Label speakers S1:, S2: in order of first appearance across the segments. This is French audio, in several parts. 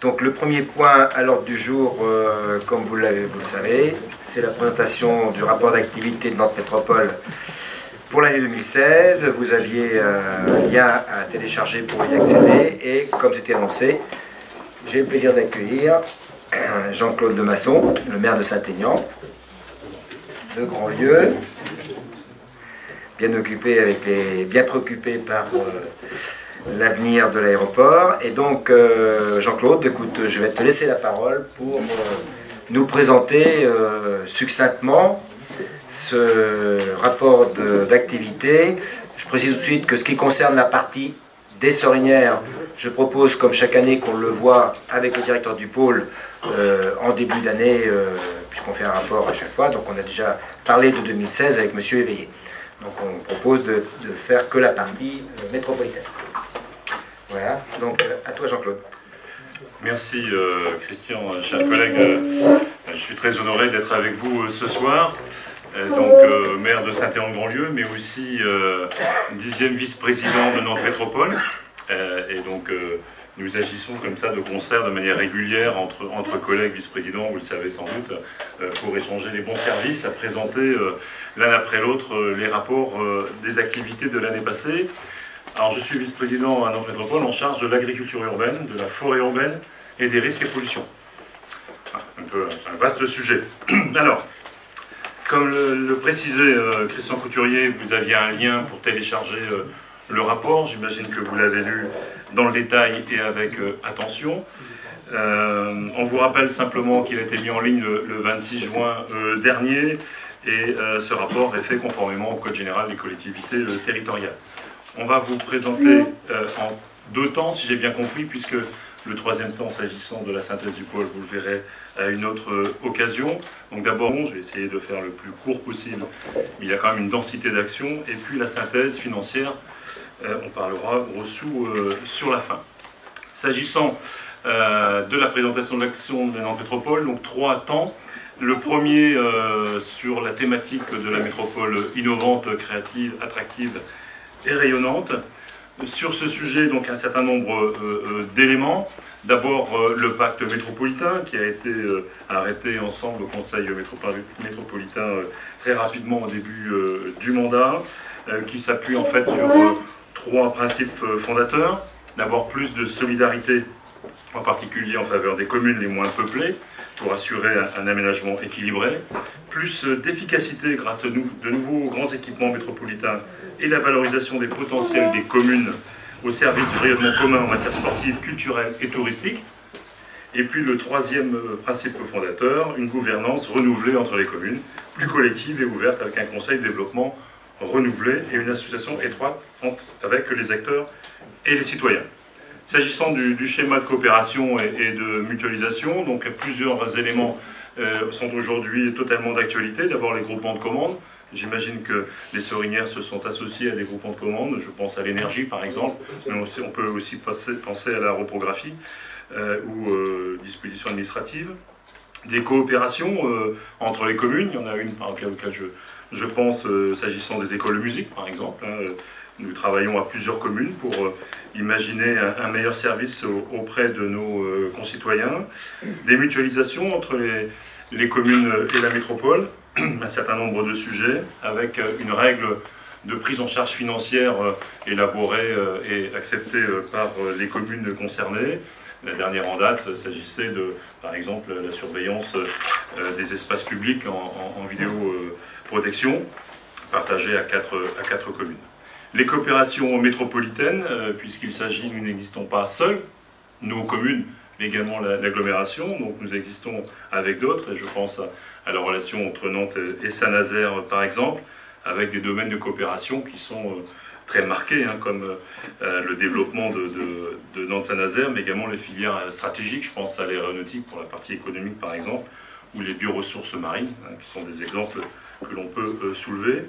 S1: Donc le premier point à l'ordre du jour, euh, comme vous, l'avez, vous le savez, c'est la présentation du rapport d'activité de Nantes Métropole pour l'année 2016. Vous aviez euh, un lien à télécharger pour y accéder et comme c'était annoncé, j'ai le plaisir d'accueillir Jean-Claude Demasson, le maire de Saint-Aignan, de Grandlieu, bien occupé avec les, bien préoccupé par euh, l'avenir de l'aéroport. Et donc, euh, Jean-Claude, écoute, je vais te laisser la parole pour euh, nous présenter succinctement ce rapport d'activité. Je précise tout de suite que ce qui concerne la partie des sorinières, je propose, comme chaque année, qu'on le voit avec le directeur du pôle en début d'année, puisqu'on fait un rapport à chaque fois. Donc, on a déjà parlé de 2016 avec M. Éveillé. Donc on propose de, faire que la partie euh, métropolitaine. Voilà, donc euh, à toi Jean-Claude.
S2: Merci euh, Christian, chers collègues. je suis très honoré d'être avec vous ce soir. donc maire de Saint-Éan-Grandlieu, mais aussi dixième vice-président de notre métropole. et donc nous agissons comme ça de concert, de manière régulière entre, entre collègues vice-présidents, vous le savez sans doute, euh, pour échanger les bons services, à présenter euh, l'un après l'autre euh, les rapports des activités de l'année passée. Alors je suis vice-président à notre métropole en charge de l'agriculture urbaine, de la forêt urbaine et des risques et pollutions. Un peu un vaste sujet. Alors, comme le, précisait Christian Couturier, vous aviez un lien pour télécharger le rapport. J'imagine que vous l'avez lu dans le détail et avec euh, attention. Euh, on vous rappelle simplement qu'il a été mis en ligne le, 26 juin euh, dernier et ce rapport est fait conformément au Code général des collectivités territoriales. On va vous présenter en deux temps, si j'ai bien compris, puisque le troisième temps, s'agissant de la synthèse du pôle, vous le verrez à une autre occasion. Donc d'abord, je vais essayer de faire le plus court possible, il y a quand même une densité d'action, et puis la synthèse financière euh, on parlera gros euh, sur la fin. S'agissant euh, de la présentation de l'action de la métropole, donc trois temps. Le premier sur la thématique de la métropole innovante, créative, attractive et rayonnante. Sur ce sujet, donc un certain nombre d'éléments. D'abord, le pacte métropolitain qui a été arrêté ensemble au Conseil métropolitain très rapidement au début du mandat, qui s'appuie en fait sur trois principes euh, fondateurs. D'abord, plus de solidarité, en particulier en faveur des communes les moins peuplées, pour assurer un, aménagement équilibré. Plus euh, d'efficacité grâce à de nouveaux grands équipements métropolitains et la valorisation des potentiels des communes au service du rayonnement commun en matière sportive, culturelle et touristique. Et puis le troisième euh, principe fondateur, une gouvernance renouvelée entre les communes, plus collective et ouverte avec un conseil de développement renouvelée et une association étroite avec les acteurs et les citoyens. S'agissant du, schéma de coopération et, de mutualisation, donc plusieurs éléments euh, sont aujourd'hui totalement d'actualité. D'abord les groupements de commandes. J'imagine que les sorinières se sont associées à des groupements de commandes. Je pense à l'énergie par exemple, mais on peut aussi penser à la reprographie euh, ou euh, dispositions administratives. Des coopérations entre les communes. Il y en a une par laquelle je, je pense, euh, s'agissant des écoles de musique, par exemple, hein, euh, nous travaillons à plusieurs communes pour euh, imaginer un, meilleur service auprès de nos concitoyens. Des mutualisations entre les, communes et la métropole, un certain nombre de sujets, avec une règle de prise en charge financière élaborée et acceptée par les communes concernées. La dernière en date s'agissait de, par exemple, la surveillance des espaces publics en, vidéo protection partagée à quatre communes. Les coopérations métropolitaines, euh, puisqu'il s'agit, nous n'existons pas seuls, nos communes, mais également l'agglomération, donc nous existons avec d'autres, et je pense à, la relation entre Nantes et Saint-Nazaire par exemple, avec des domaines de coopération qui sont euh, très marqués, hein, comme euh, le développement de, Nantes-Saint-Nazaire, mais également les filières stratégiques, je pense à l'aéronautique pour la partie économique par exemple, ou les bioressources marines, hein, qui sont des exemples que l'on peut soulever,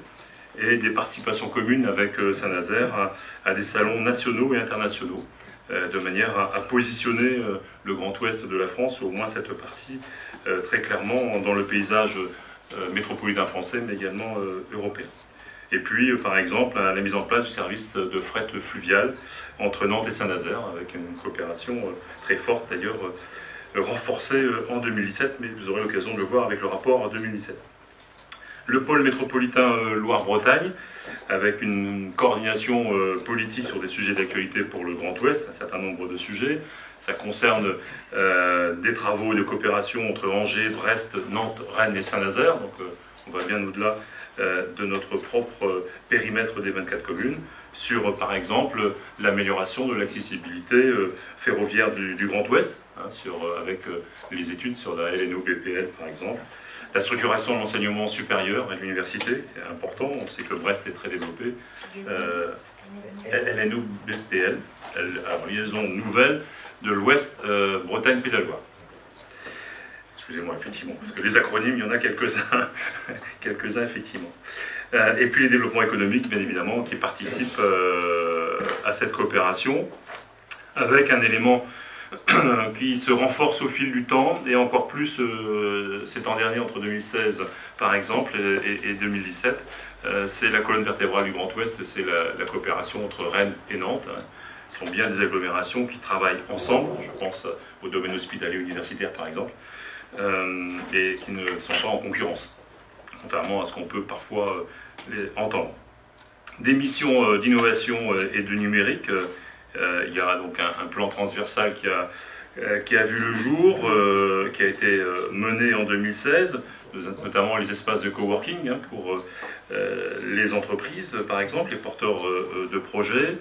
S2: et des participations communes avec euh, Saint-Nazaire à, des salons nationaux et internationaux, euh, de manière à, positionner le Grand Ouest de la France, au moins cette partie, très clairement dans le paysage métropolitain français, mais également européen. Et puis, par exemple, la mise en place du service de fret fluvial entre Nantes et Saint-Nazaire, avec une coopération très forte d'ailleurs, renforcée en 2017, mais vous aurez l'occasion de le voir avec le rapport en 2017 le pôle métropolitain euh, Loire-Bretagne, avec une coordination euh, politique sur des sujets d'actualité pour le Grand Ouest, un certain nombre de sujets. Ça concerne euh, des travaux de coopération entre Angers, Brest, Nantes, Rennes et Saint-Nazaire. Donc on va bien au-delà de notre propre périmètre des 24 communes sur, par exemple, l'amélioration de l'accessibilité ferroviaire du, Grand Ouest, hein, sur, avec les études sur la LNO-BPL, par exemple, la structuration de l'enseignement supérieur à l'université, c'est important. On sait que Brest est très développé. Euh, LNU-BPL, liaison nouvelle de l'Ouest euh, Bretagne-Pays Excusez-moi, effectivement, parce que les acronymes, il y en a quelques-uns, quelques-uns effectivement. Euh, et puis les développements économiques, bien évidemment, qui participent euh, à cette coopération, avec un élément qui se renforce au fil du temps, et encore plus euh, ces temps derniers, entre 2016 par exemple et, 2017, euh, c'est la colonne vertébrale du Grand Ouest, c'est la, coopération entre Rennes et Nantes. Hein. Ce sont bien des agglomérations qui travaillent ensemble, je pense au domaine hospitalier universitaire par exemple, euh, et qui ne sont pas en concurrence, contrairement à ce qu'on peut parfois entendre. Des missions d'innovation et de numérique il y a donc un, plan transversal qui a, euh, qui a vu le jour, euh, qui a été mené en 2016 notamment les espaces de coworking hein, pour les entreprises, par exemple, les porteurs de projets.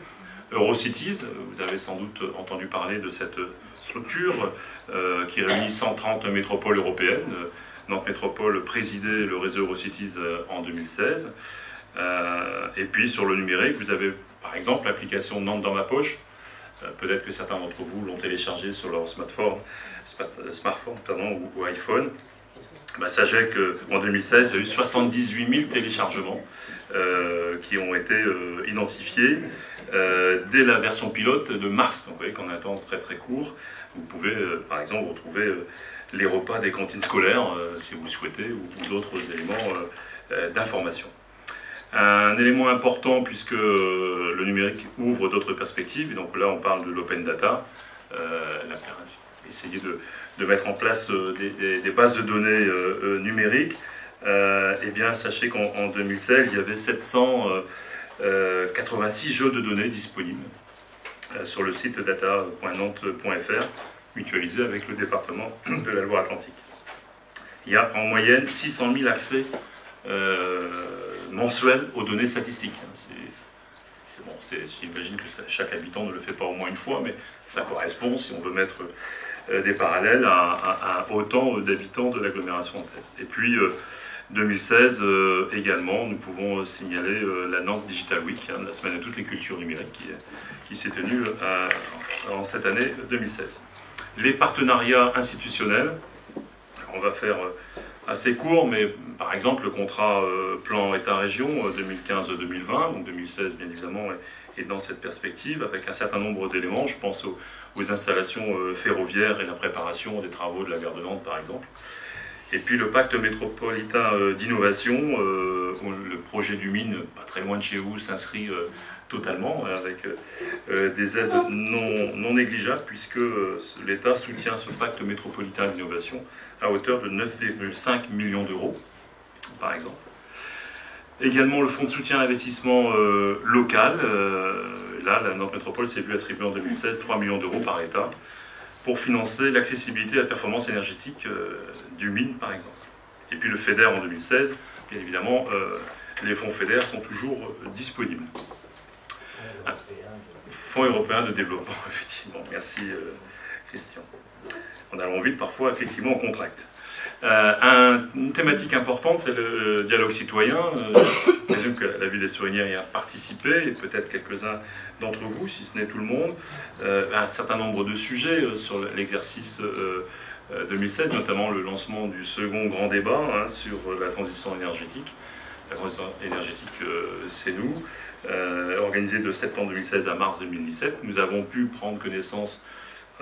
S2: Eurocities, vous avez sans doute entendu parler de cette structure qui réunit 130 métropoles européennes. Nantes Métropole présidait le réseau Eurocities en 2016. et puis sur le numérique, vous avez par exemple l'application Nantes dans ma poche, euh, peut-être que certains d'entre vous l'ont téléchargé sur leur smartphone, euh, smartphone pardon, ou, iPhone. Bah, sachez qu'en 2016, il y a eu 78 000 téléchargements euh, qui ont été identifiés dès la version pilote de mars. Donc vous voyez qu'on attend très très court. Vous pouvez par exemple retrouver les repas des cantines scolaires si vous le souhaitez ou d'autres éléments d'information. Un élément important puisque le numérique ouvre d'autres perspectives, et donc là on parle de l'open data, euh, essayer de, mettre en place euh, des, bases de données euh, numériques, eh bien sachez qu'en 2016 il y avait 786 jeux de données disponibles sur le site data.nantes.fr, mutualisé avec le département de la Loire-Atlantique. Il y a en moyenne 600 000 accès mensuel aux données statistiques. C'est bon, j'imagine que chaque habitant ne le fait pas au moins une fois, mais ça correspond, si on veut mettre euh, des parallèles, à, autant d'habitants de l'agglomération nantaise. Et puis, 2016 euh, euh, également, nous pouvons signaler la Nantes Digital Week, hein, la semaine de toutes les cultures numériques, qui s'est tenue en cette année 2016. Les partenariats institutionnels, on va faire assez court, mais par exemple le contrat euh, plan État-région 2015-2020, euh, donc 2016 bien évidemment, est, dans cette perspective avec un certain nombre d'éléments. Je pense aux, installations euh, ferroviaires et la préparation des travaux de la gare de Nantes par exemple. Et puis le pacte métropolitain d'innovation, le projet du mine, pas très loin de chez vous, s'inscrit totalement, avec des aides non, non négligeables, puisque l'État soutient ce pacte métropolitain d'innovation à hauteur de 9,5 millions d'euros, par exemple. Également le fonds de soutien à l'investissement euh, local. Euh, là, la Nantes Métropole s'est vu attribuer en 2016 3 millions d'euros par l'État pour financer l'accessibilité et la performance énergétique euh, du mine, par exemple. Et puis le FEDER en 2016, bien évidemment, les fonds FEDER sont toujours disponibles. Fonds européen de développement, effectivement. Merci, Christian en allant vite parfois, effectivement, on contracte. Euh, une thématique importante, c'est le dialogue citoyen. Euh, je présume que la ville des Sourinières y a participé, et peut-être quelques-uns d'entre vous, si ce n'est tout le monde. Euh, un certain nombre de sujets sur l'exercice 2016, notamment le lancement du second grand débat hein, sur la transition énergétique. La transition énergétique, c'est nous. organisé de septembre 2016 à mars 2017, nous avons pu prendre connaissance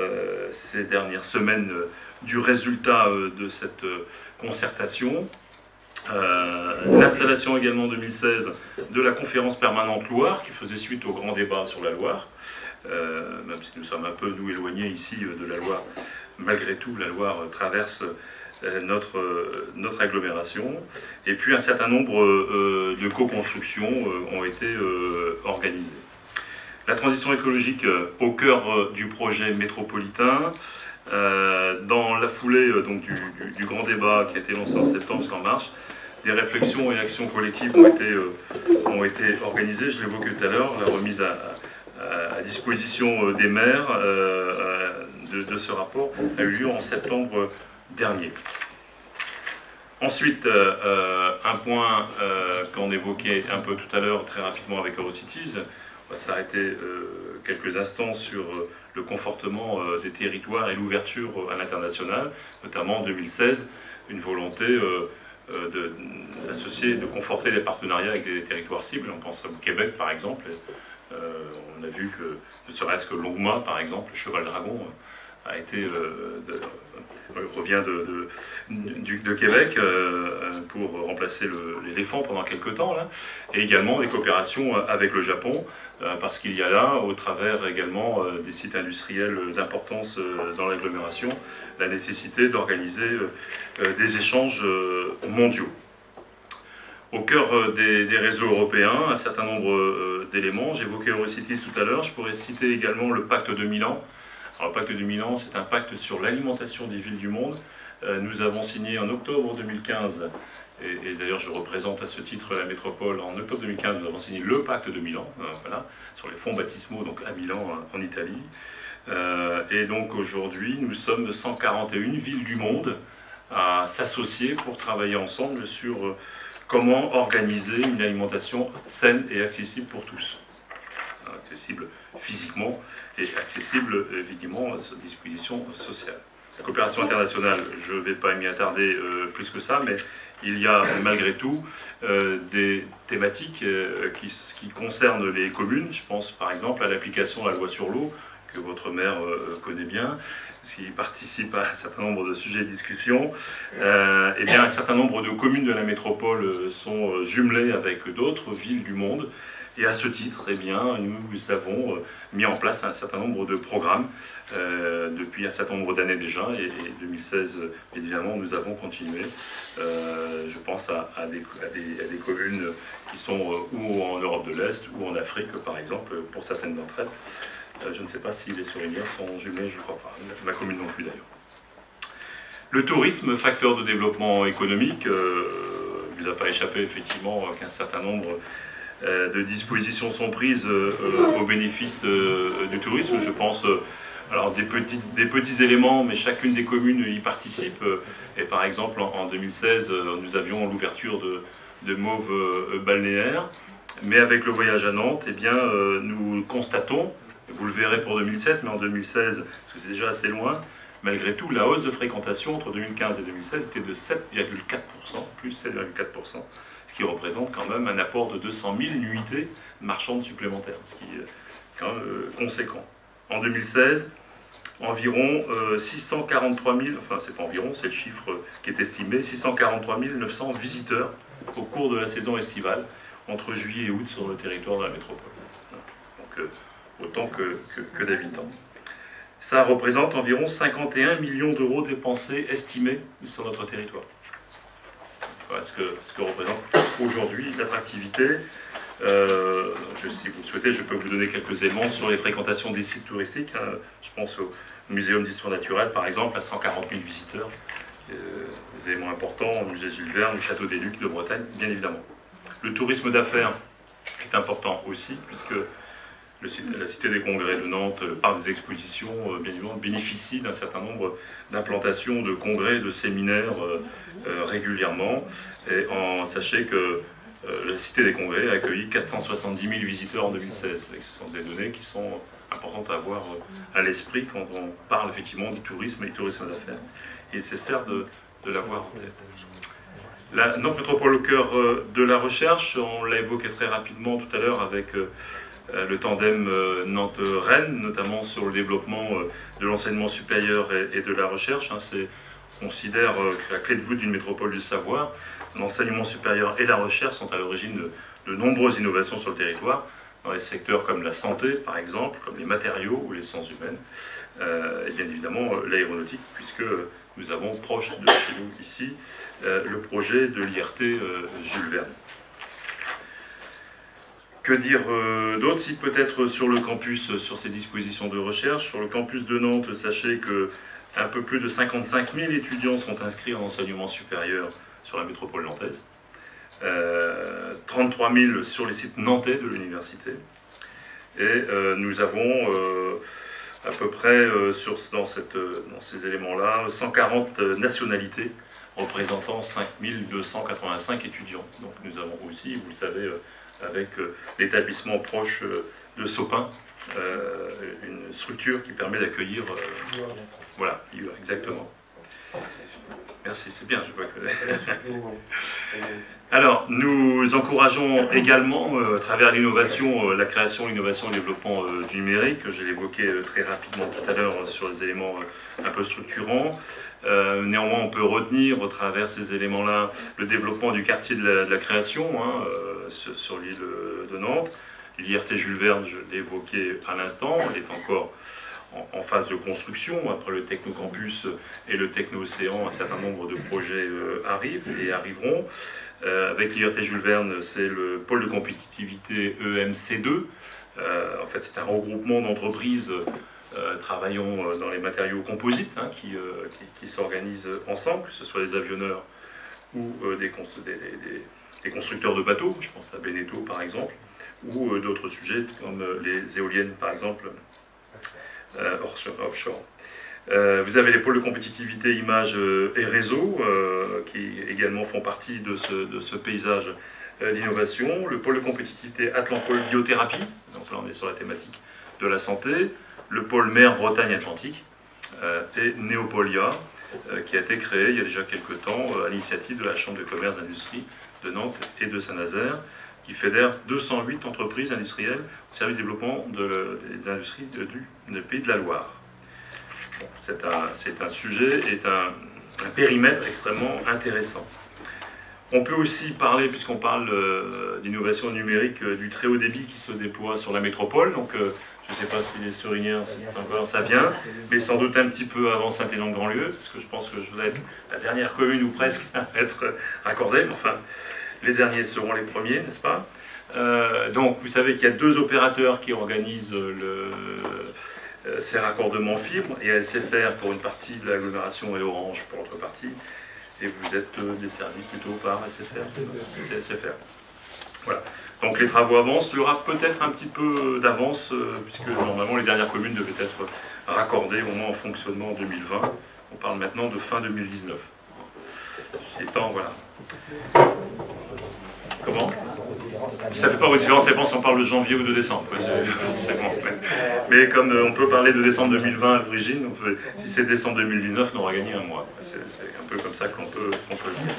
S2: euh, ces dernières semaines euh, du résultat euh, de cette concertation. L'installation également en 2016 de la conférence permanente Loire, qui faisait suite au grand débat sur la Loire, même si nous sommes un peu, nous, éloignés ici de la Loire, malgré tout, la Loire traverse notre, notre agglomération. Et puis un certain nombre de co-constructions ont été organisées. La transition écologique au cœur du projet métropolitain, euh, dans la foulée euh, donc, du, grand débat qui a été lancé en septembre sur Marche, des réflexions et actions collectives ont été, euh, ont été organisées. Je l'évoquais tout à l'heure, la remise à, disposition des maires de, ce rapport a eu lieu en septembre dernier. Ensuite, un point qu'on évoquait un peu tout à l'heure très rapidement avec Eurocities, on va s'arrêter quelques instants sur le confortement euh, des territoires et l'ouverture euh, à l'international, notamment en 2016, une volonté euh, d'associer, de conforter les partenariats avec des territoires cibles. On pense au Québec par exemple. on a vu que, ne serait-ce que Longmois par exemple, Cheval Dragon, a été, revient de, de, Québec pour remplacer l'éléphant pendant quelques temps, là, et également des coopérations avec le Japon, euh, parce qu'il y a là, au travers également euh, des sites industriels d'importance euh, dans l'agglomération, la nécessité d'organiser des échanges mondiaux. Au cœur des, réseaux européens, un certain nombre d'éléments. J'évoquais Eurocities tout à l'heure, je pourrais citer également le pacte de Milan. Alors, le pacte de Milan, c'est un pacte sur l'alimentation des villes du monde. Nous avons signé en octobre 2015 et, d'ailleurs, je représente à ce titre la métropole. En octobre 2015, nous avons signé le pacte de Milan, euh, voilà, sur les fonds baptismaux donc à Milan, euh, en Italie. Euh, et donc aujourd'hui, nous sommes 141 villes du monde à s'associer pour travailler ensemble sur comment organiser une alimentation saine et accessible pour tous. Accessible physiquement et accessible évidemment à sa disposition sociale. La coopération internationale, je ne vais pas m'y attarder plus que ça, mais il y a malgré tout euh, des thématiques euh, qui, concernent les communes. Je pense par exemple à l'application de la loi sur l'eau, que votre maire euh, connaît bien, qui participe à un certain nombre de sujets de discussion. eh bien, un certain nombre de communes de la métropole sont jumelées avec d'autres villes du monde. Et à ce titre, eh bien, nous avons euh, mis en place un certain nombre de programmes euh, depuis un certain nombre d'années déjà. Et, 2016, évidemment, nous avons continué. Euh, je pense à, des, communes qui sont ou en Europe de l'Est ou en Afrique, par exemple, pour certaines d'entre elles. je ne sais pas si les Sourinières sont jumelées, je ne crois pas. Ma commune non plus, d'ailleurs. Le tourisme, facteur de développement économique, ne vous a pas échappé effectivement qu'un certain nombre de dispositions sont prises euh, euh, au bénéfice du tourisme. Je pense alors des petits, des petits éléments, mais chacune des communes y participe. Et par exemple, en, 2016, nous avions l'ouverture de, de Mauve balnéaire. Mais avec le voyage à Nantes, eh bien, nous constatons, vous le verrez pour 2007, mais en 2016, parce que c'est déjà assez loin, malgré tout, la hausse de fréquentation entre 2015 et 2016 était de 7,4%, plus 7,4% qui représente quand même un apport de 200 000 nuitées marchandes supplémentaires, ce qui est quand même euh, conséquent. En 2016, environ 643 euh, 000, enfin c'est pas environ, c'est le chiffre qui est estimé, 643 900 visiteurs au cours de la saison estivale entre juillet et août sur le territoire de la métropole. Donc euh, autant que, que d'habitants. Ça représente environ 51 millions d'euros dépensés estimés sur notre territoire ce, que, représente aujourd'hui l'attractivité. Euh, si vous le souhaitez, je peux vous donner quelques éléments sur les fréquentations des sites touristiques. Hein. Je pense au Muséum d'histoire naturelle, par exemple, à 140 000 visiteurs. Euh, des éléments importants, au musée Jules Verne, le château des Lucs de Bretagne, bien évidemment. Le tourisme d'affaires est important aussi, puisque la Cité des Congrès de Nantes, euh, par des expositions, euh, bien évidemment, bénéficie d'un certain nombre d'implantations de congrès, de séminaires euh, régulièrement. Et sachez que la Cité des Congrès a accueilli 470 000 visiteurs en 2016. ce sont des données qui sont importantes à avoir à l'esprit quand on parle effectivement du tourisme et du tourisme d'affaires. Il est nécessaire de, l'avoir en tête. La, notre métropole au cœur de la recherche, on l'a évoqué très rapidement tout à l'heure avec le tandem euh, Nantes-Rennes, notamment sur le développement euh, de l'enseignement supérieur et, de la recherche. Hein, c'est considère que la clé de voûte d'une métropole du savoir, l'enseignement supérieur et la recherche sont à l'origine de, de nombreuses innovations sur le territoire, dans les secteurs comme la santé, par exemple, comme les matériaux ou les sciences humaines, et bien évidemment l'aéronautique, puisque nous avons proche de chez nous ici le projet de l'IRT Jules Verne. Que dire euh, d'autre Si peut-être sur le campus, euh, sur ces dispositions de recherche, sur le campus de Nantes, sachez que un peu plus de 55 000 étudiants sont inscrits en enseignement supérieur sur la métropole nantaise, 33 euh, 000 sur les sites nantais de l'université, et nous avons à peu près sur, dans, cette, dans ces éléments-là 140 nationalités représentant 5 285 étudiants. Donc nous avons aussi, vous le savez, avec euh, l'établissement proche euh, de Sopin, euh, une structure qui permet d'accueillir. voilà, exactement. Merci, c'est bien, je vois que. Alors, nous encourageons également, à travers l'innovation, la création, l'innovation et le développement du numérique. Je l'évoquais très rapidement tout à l'heure sur les éléments un peu structurants. néanmoins, on peut retenir, au travers ces éléments-là, le développement du quartier de la, création. Hein, sur l'île de Nantes. L'IRT Jules Verne, je évoqué à l'instant, elle est encore en, phase de construction. Après le Technocampus et le Techno-Océan, un certain nombre de projets euh, arrivent et arriveront. Euh, avec l'IRT Jules Verne, c'est le pôle de compétitivité EMC2. Euh, en fait, c'est un regroupement d'entreprises travaillant dans les matériaux composites hein, qui, s'organisent ensemble, que ce soit des avionneurs ou des, des, constructeurs de bateaux, je pense à Beneteau par exemple, ou d'autres sujets comme les éoliennes par exemple, offshore. vous avez les pôles de compétitivité, images et réseaux qui également font partie de ce, paysage d'innovation. Le pôle de compétitivité Atlanpole Biothérapie, donc là on est sur la thématique de la santé. Le pôle mer Bretagne-Atlantique et Neopolia, qui a été créé il y a déjà quelques temps à l'initiative de la Chambre de commerce d'industrie de Nantes et de Saint-Nazaire, qui fédère 208 entreprises industrielles service développement des industries du, pays de la Loire. c'est un, sujet et un, périmètre extrêmement intéressant. On peut aussi parler, puisqu'on parle euh, d'innovation numérique, euh, du très haut débit qui se déploie sur la métropole. Donc, euh, je ne sais pas si les encore ça vient, mais sans doute un petit peu avant Saint-Élan-Grandlieu, parce que je pense que je vais être la dernière commune ou presque à être raccordée. Mais enfin, les derniers seront les premiers, n'est-ce pas? Euh, Donc, vous savez qu'il y a deux opérateurs qui organisent euh, ces raccordements fibres. Il y a SFR pour une partie de l'agglomération et Orange pour l'autre partie. Et vous êtes euh, desservis plutôt par SFR C'est SFR. Voilà. Donc les travaux avancent. Il y aura peut-être un petit peu d'avance, puisque normalement les dernières communes devaient être raccordées au moins en fonctionnement en 2020. On parle maintenant de fin 2019. C'est temps, voilà. Comment? Ça ne fait pas vos différence, c'est si on parle de janvier ou de décembre. Mais, comme euh, on peut parler de décembre 2020 à l'origine, si c'est décembre 2019, on aura gagné un mois. C'est un peu comme ça qu'on peut, le dire.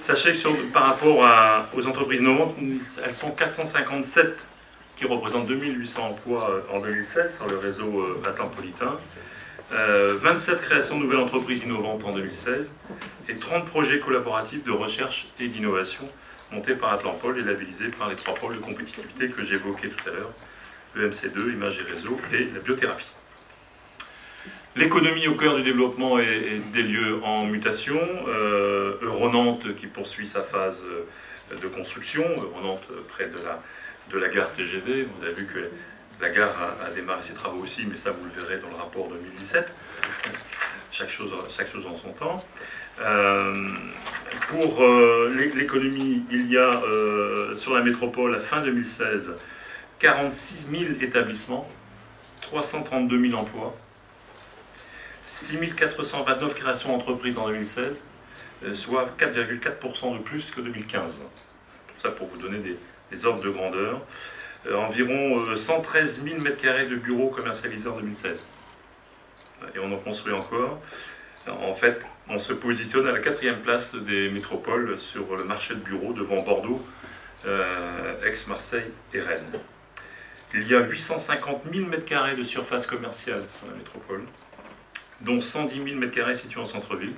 S2: Sachez que par rapport aux entreprises innovantes, elles sont 457 qui représentent 2800 emplois euh, en 2016 sur le réseau euh, atlanpolitain. 27 créations de nouvelles entreprises innovantes en 2016 et 30 projets collaboratifs de recherche et d'innovation monté par Atlampol et labellisé par les trois pôles de compétitivité que j'évoquais tout à l'heure, EMC2, images et réseaux, et la biothérapie. L'économie au cœur du développement et, des lieux en mutation. Euh, Euronantes qui poursuit sa phase euh, de construction. Euronantes près de la, de la gare TGV. Vous avez vu que la gare a, démarré ses travaux aussi, mais ça vous le verrez dans le rapport 2017. chaque, chose, chaque chose en son temps. Euh, pour euh, l'économie, il y a euh, sur la métropole, à fin 2016, 46 000 établissements, 332 000 emplois, 6 429 créations d'entreprises en 2016, soit 4,4% de plus que 2015. Tout ça pour vous donner des, ordres de grandeur. environ 113 000 m2 de bureaux commercialisés en 2016. Et on en construit encore. En fait, on se positionne à la quatrième place des métropoles sur le marché de bureaux devant Bordeaux, euh, Aix-Marseille et Rennes. Il y a 850 000 m2 de surface commerciale sur la métropole, dont 110 000 m2 situés en centre-ville.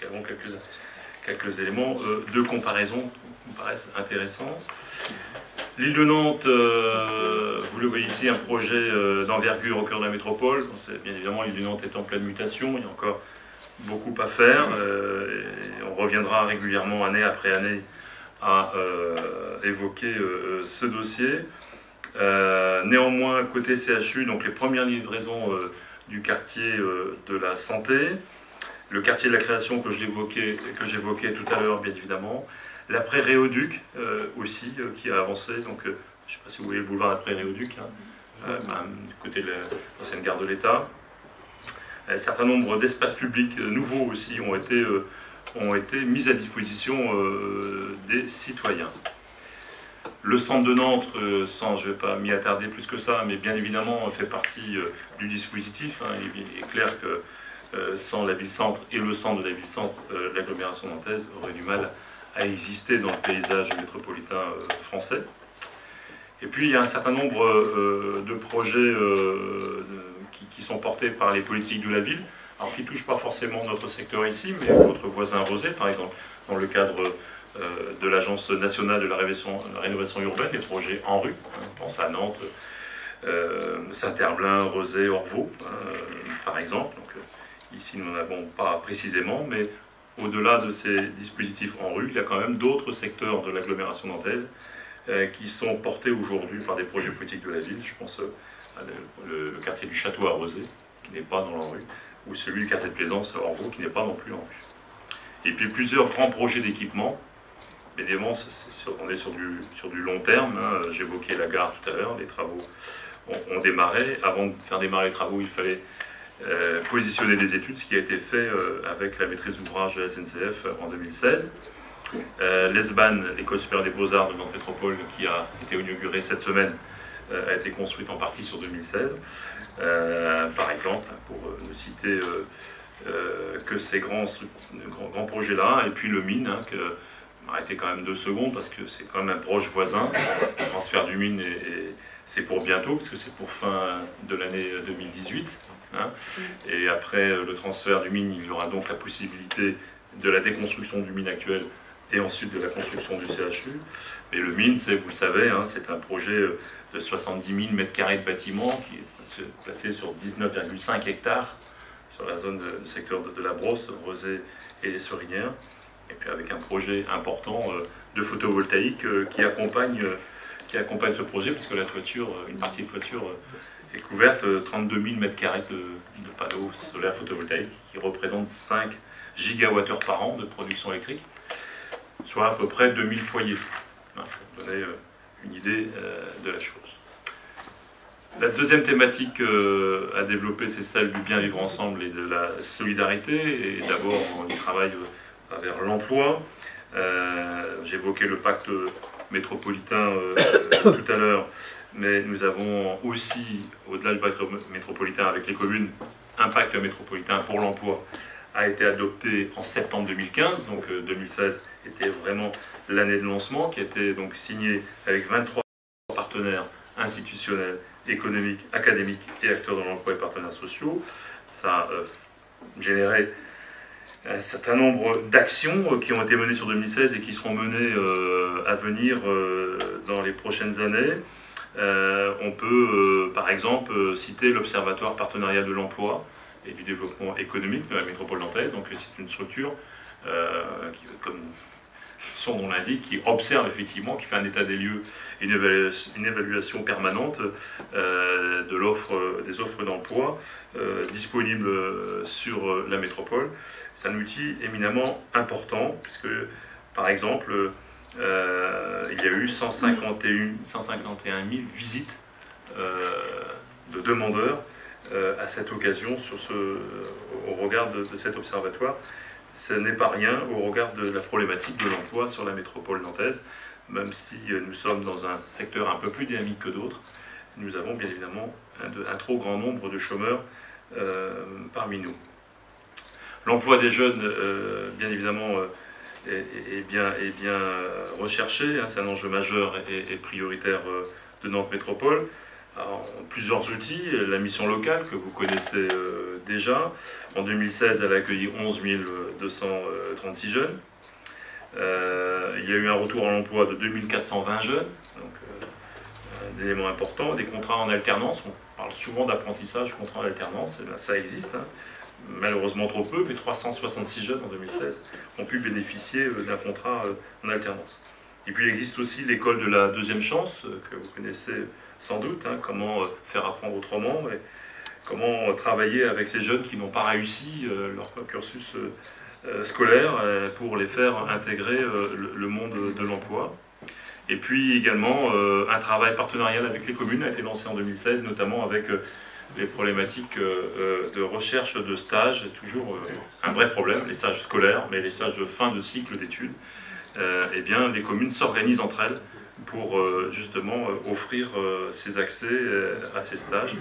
S2: également quelques, quelques éléments de comparaison qui me paraissent intéressants. L'île de Nantes, vous le voyez ici, un projet d'envergure au cœur de la métropole. Bien évidemment, l'île de Nantes est en pleine mutation, il y a encore beaucoup à faire. et on reviendra régulièrement, année après année, à évoquer ce dossier. Euh, néanmoins, côté CHU, donc les premières livraisons euh, du quartier euh, de la santé, le quartier de la création que j'évoquais tout à l'heure, bien évidemment, l'après-Réauduc aussi, qui a avancé, donc je ne sais pas si vous voyez le boulevard après-Réauduc, hein, ben, du côté de l'ancienne gare de l'État. Un certain nombre d'espaces publics nouveaux aussi ont été, ont été mis à disposition des citoyens. Le centre de Nantes, euh, sans, je ne vais pas m'y attarder plus que ça, mais bien évidemment fait partie euh, du dispositif. Hein. Il est clair que euh, sans la ville-centre et le centre de la ville-centre, l'agglomération nantaise aurait du mal à exister dans le paysage métropolitain français. Et puis il y a un certain nombre de projets qui, sont portés par les politiques de la ville, alors qui ne touchent pas forcément notre secteur ici, mais notre voisin Rosé, par exemple, dans le cadre euh, de l'Agence nationale de la rénovation, urbaine, les projets en rue. Hein, pense à Nantes, euh, Saint-Herblain, Rosé, Orvaux, hein, par exemple. Donc, euh, ici, nous n'en avons pas précisément, mais au-delà de ces dispositifs en rue, il y a quand même d'autres secteurs de l'agglomération nantaise qui sont portés aujourd'hui par des projets politiques de la ville. Je pense le, quartier du Château à Rosé, qui n'est pas dans la rue, ou celui du quartier de Plaisance à Orvaux, qui n'est pas non plus en rue. Et puis plusieurs grands projets d'équipement évidemment, on est sur du, sur du long terme. Hein. J'évoquais la gare tout à l'heure, les travaux ont, démarré. Avant de faire démarrer les travaux, il fallait euh, positionner des études, ce qui a été fait euh, avec la maîtrise d'ouvrage de la SNCF en 2016. Euh, L'ESBAN, l'École supérieure des beaux-arts de Nantes Métropole, qui a été inaugurée cette semaine, a été construite en partie sur 2016. par exemple, pour ne citer que ces grands, grands, projets-là, et puis le mine, hein, que arrêter quand même deux secondes parce que c'est quand même un proche voisin. Le transfert du mine, c'est pour bientôt, parce que c'est pour fin de l'année 2018. Hein. Et après le transfert du mine, il y aura donc la possibilité de la déconstruction du mine actuel et ensuite de la construction du CHU. Mais le mine, vous le savez, hein, c'est un projet de 70 000 m2 de bâtiment qui est placé sur 19,5 hectares sur la zone du secteur de, la Brosse, Rosé et les Sorinières et puis avec un projet important euh, de photovoltaïque euh, qui accompagne, euh, qui accompagne ce projet, puisque la toiture, une partie de toiture est couverte 32 000 m2 de, de panneaux solaires photovoltaïques qui représentent 5 gigawattheures par an de production électrique, soit à peu près 2000 foyers, une idée de la chose. La deuxième thématique à développer, c'est celle du bien vivre ensemble et de la solidarité. Et d'abord, on y travaille vers l'emploi. Euh, j'évoquais le pacte métropolitain euh, tout à l'heure, mais nous avons aussi, au-delà du pacte métropolitain avec les communes, un pacte métropolitain pour l'emploi a été adopté en septembre 2015, donc 2016 euh, était vraiment l'année de lancement, qui été donc signé avec 23 partenaires institutionnels, économiques, académiques et acteurs de l'emploi et partenaires sociaux. Ça a généré un certain nombre d'actions euh, qui ont été menées sur 2016 et qui seront menées euh, à venir euh, dans les prochaines années. on peut, par exemple, citer l'Observatoire partenarial de l'emploi et du développement économique de la métropole nantaise. Donc, c'est une structure qui, comme son nom l'indique, qui observe effectivement, qui fait un état des lieux une évaluation, permanente euh, de des offres d'emploi euh, disponibles sur la métropole. C'est un outil éminemment important, puisque, par exemple, euh, il y a eu 151, 151 000 visites de demandeurs à cette occasion sur ce, au regard de cet observatoire ce n'est pas rien au regard de la problématique de l'emploi sur la métropole nantaise, même si euh, nous sommes dans un secteur un peu plus dynamique que d'autres. Nous avons bien évidemment un, trop grand nombre de chômeurs euh, parmi nous. L'emploi des jeunes, euh, bien évidemment, est, bien, recherché. Hein. c'est un enjeu majeur et, prioritaire de Nantes Métropole. Plusieurs outils. La mission locale, que vous connaissez déjà. En 2016, elle a accueilli 11 236 jeunes. il y a eu un retour à l'emploi de 2420 jeunes, donc des éléments importants, des contrats en alternance. On parle souvent d'apprentissage, contrat en alternance, et ça existe. Hein malheureusement trop peu, mais 366 jeunes en 2016 ont pu bénéficier euh, d'un contrat euh, en alternance. Et puis il existe aussi l'école de la deuxième chance, euh, que vous connaissez sans doute, hein, comment faire apprendre autrement, comment travailler avec ces jeunes qui n'ont pas réussi leur cursus scolaire pour les faire intégrer le monde de l'emploi. Et puis également, un travail partenarial avec les communes a été lancé en 2016, notamment avec les problématiques euh, euh, de recherche de stages, toujours euh, un vrai problème, les stages scolaires, mais les stages de fin de cycle d'études, eh bien, les communes s'organisent entre elles pour justement offrir ces accès à ces stages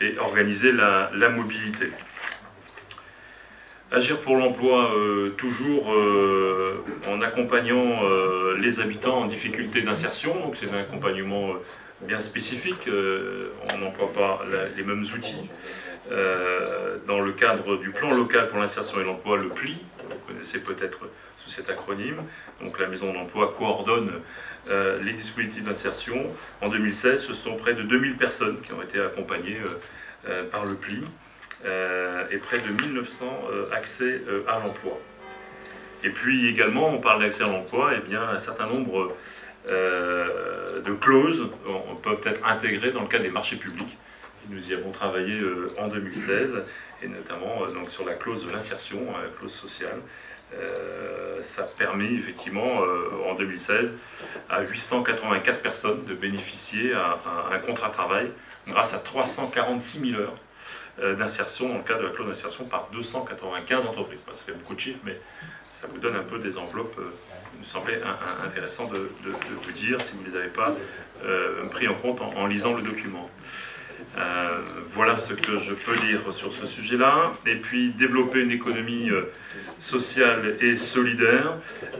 S2: et organiser la, mobilité. Agir pour l'emploi, toujours en accompagnant les habitants en difficulté d'insertion, donc c'est un accompagnement bien spécifique, euh, on n'emploie pas les mêmes outils. Euh, dans le cadre du plan local pour l'insertion et l'emploi, le PLI, connaissez peut-être sous cet acronyme, donc la maison d'emploi coordonne euh, les dispositifs d'insertion. En 2016, ce sont près de 2000 personnes qui ont été accompagnées par le PLI et près de 1900 accès à l'emploi. Et puis également, on parle d'accès à l'emploi, et eh bien un certain nombre euh, de clauses peuvent être intégrées dans le cadre des marchés publics. Nous y avons travaillé euh, en 2016, et notamment euh, donc, sur la clause de l'insertion, hein, la clause sociale. ça a permis effectivement en 2016 à 884 personnes de bénéficier à, un contrat de travail grâce à 346 000 heures d'insertion dans le cadre de la clause d'insertion par 295 entreprises. Ça fait beaucoup de chiffres, mais ça vous donne un peu des enveloppes il me semblait intéressant de, vous dire si vous ne les avez pas euh, pris en compte en, lisant le document. Euh, voilà ce que je peux dire sur ce sujet-là. Et puis développer une économie euh, sociale et solidaire.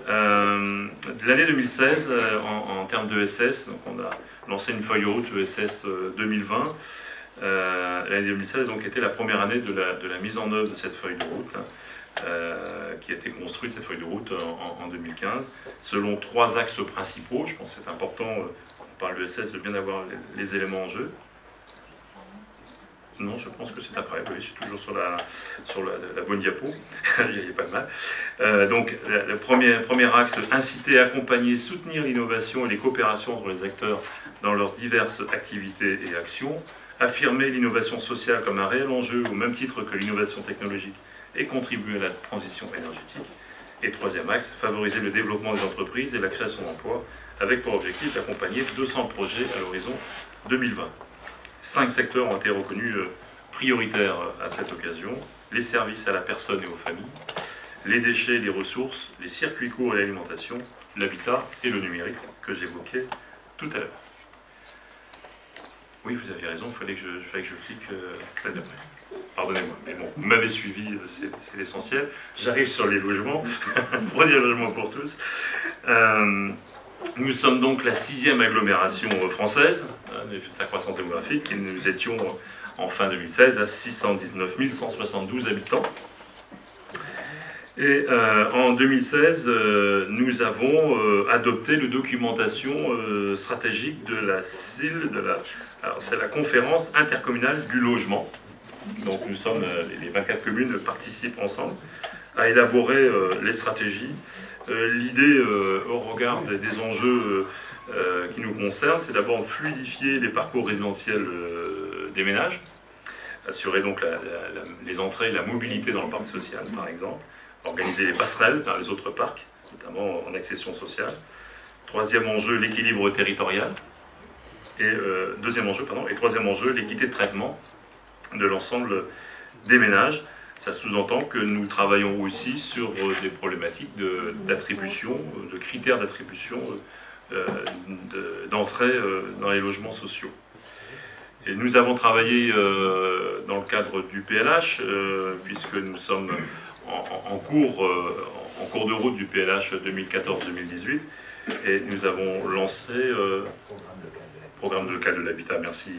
S2: L'année 2016, en, termes d'ESS, donc on a lancé une feuille de route ESS 2020. L'année 2016 donc, était la première année de la, de la, mise en œuvre de cette feuille de route. Hein. Euh, qui a été construite, cette feuille de route, en, 2015, selon trois axes principaux. Je pense que c'est important, euh, quand on parle de SS, de bien avoir les, éléments en jeu. Non, je pense que c'est après. Oui, je suis toujours sur la, sur la, bonne diapo. Il y a pas de mal. Euh, donc, le premier, premier axe, inciter, accompagner, soutenir l'innovation et les coopérations entre les acteurs dans leurs diverses activités et actions. Affirmer l'innovation sociale comme un réel enjeu au même titre que l'innovation technologique et contribuer à la transition énergétique. Et troisième axe, favoriser le développement des entreprises et la création d'emplois, avec pour objectif d'accompagner 200 projets à l'horizon 2020. Cinq secteurs ont été reconnus euh, prioritaires à cette occasion, les services à la personne et aux familles, les déchets et les ressources, les circuits courts et l'alimentation, l'habitat et le numérique que j'évoquais tout à l'heure. Oui, vous aviez raison, il fallait que je, clique euh, d'après. Pardonnez-moi, mais bon, vous m'avez suivi, euh, c'est l'essentiel. J'arrive sur les logements, pour logement pour tous. Euh, nous sommes donc la sixième agglomération euh, française, hein, sa croissance démographique, et nous étions en fin 2016 à 619 172 habitants. Et en 2016, nous avons adopté le documentation stratégique de la CIL, de la, c'est la conférence intercommunale du logement, donc nous sommes, euh, les 24 communes participent ensemble à élaborer euh, les stratégies. Euh, l'idée, au regard des, enjeux qui nous concernent, c'est d'abord fluidifier les parcours résidentiels des ménages, assurer donc les entrées la mobilité dans le parc social, par exemple, organiser les passerelles dans les autres parcs, notamment en accession sociale. Troisième enjeu, l'équilibre territorial. Et deuxième enjeu, pardon, et troisième enjeu, l'équité de traitement de l'ensemble des ménages. Ça sous-entend que nous travaillons aussi sur euh, des problématiques d'attribution, euh, de, critères d'attribution euh, d'entrée dans les logements sociaux. Et nous avons travaillé dans le cadre du PLH, puisque nous sommes en, cours, en cours de route du PLH 2014-2018, et nous avons lancé programme local de l'habitat, merci.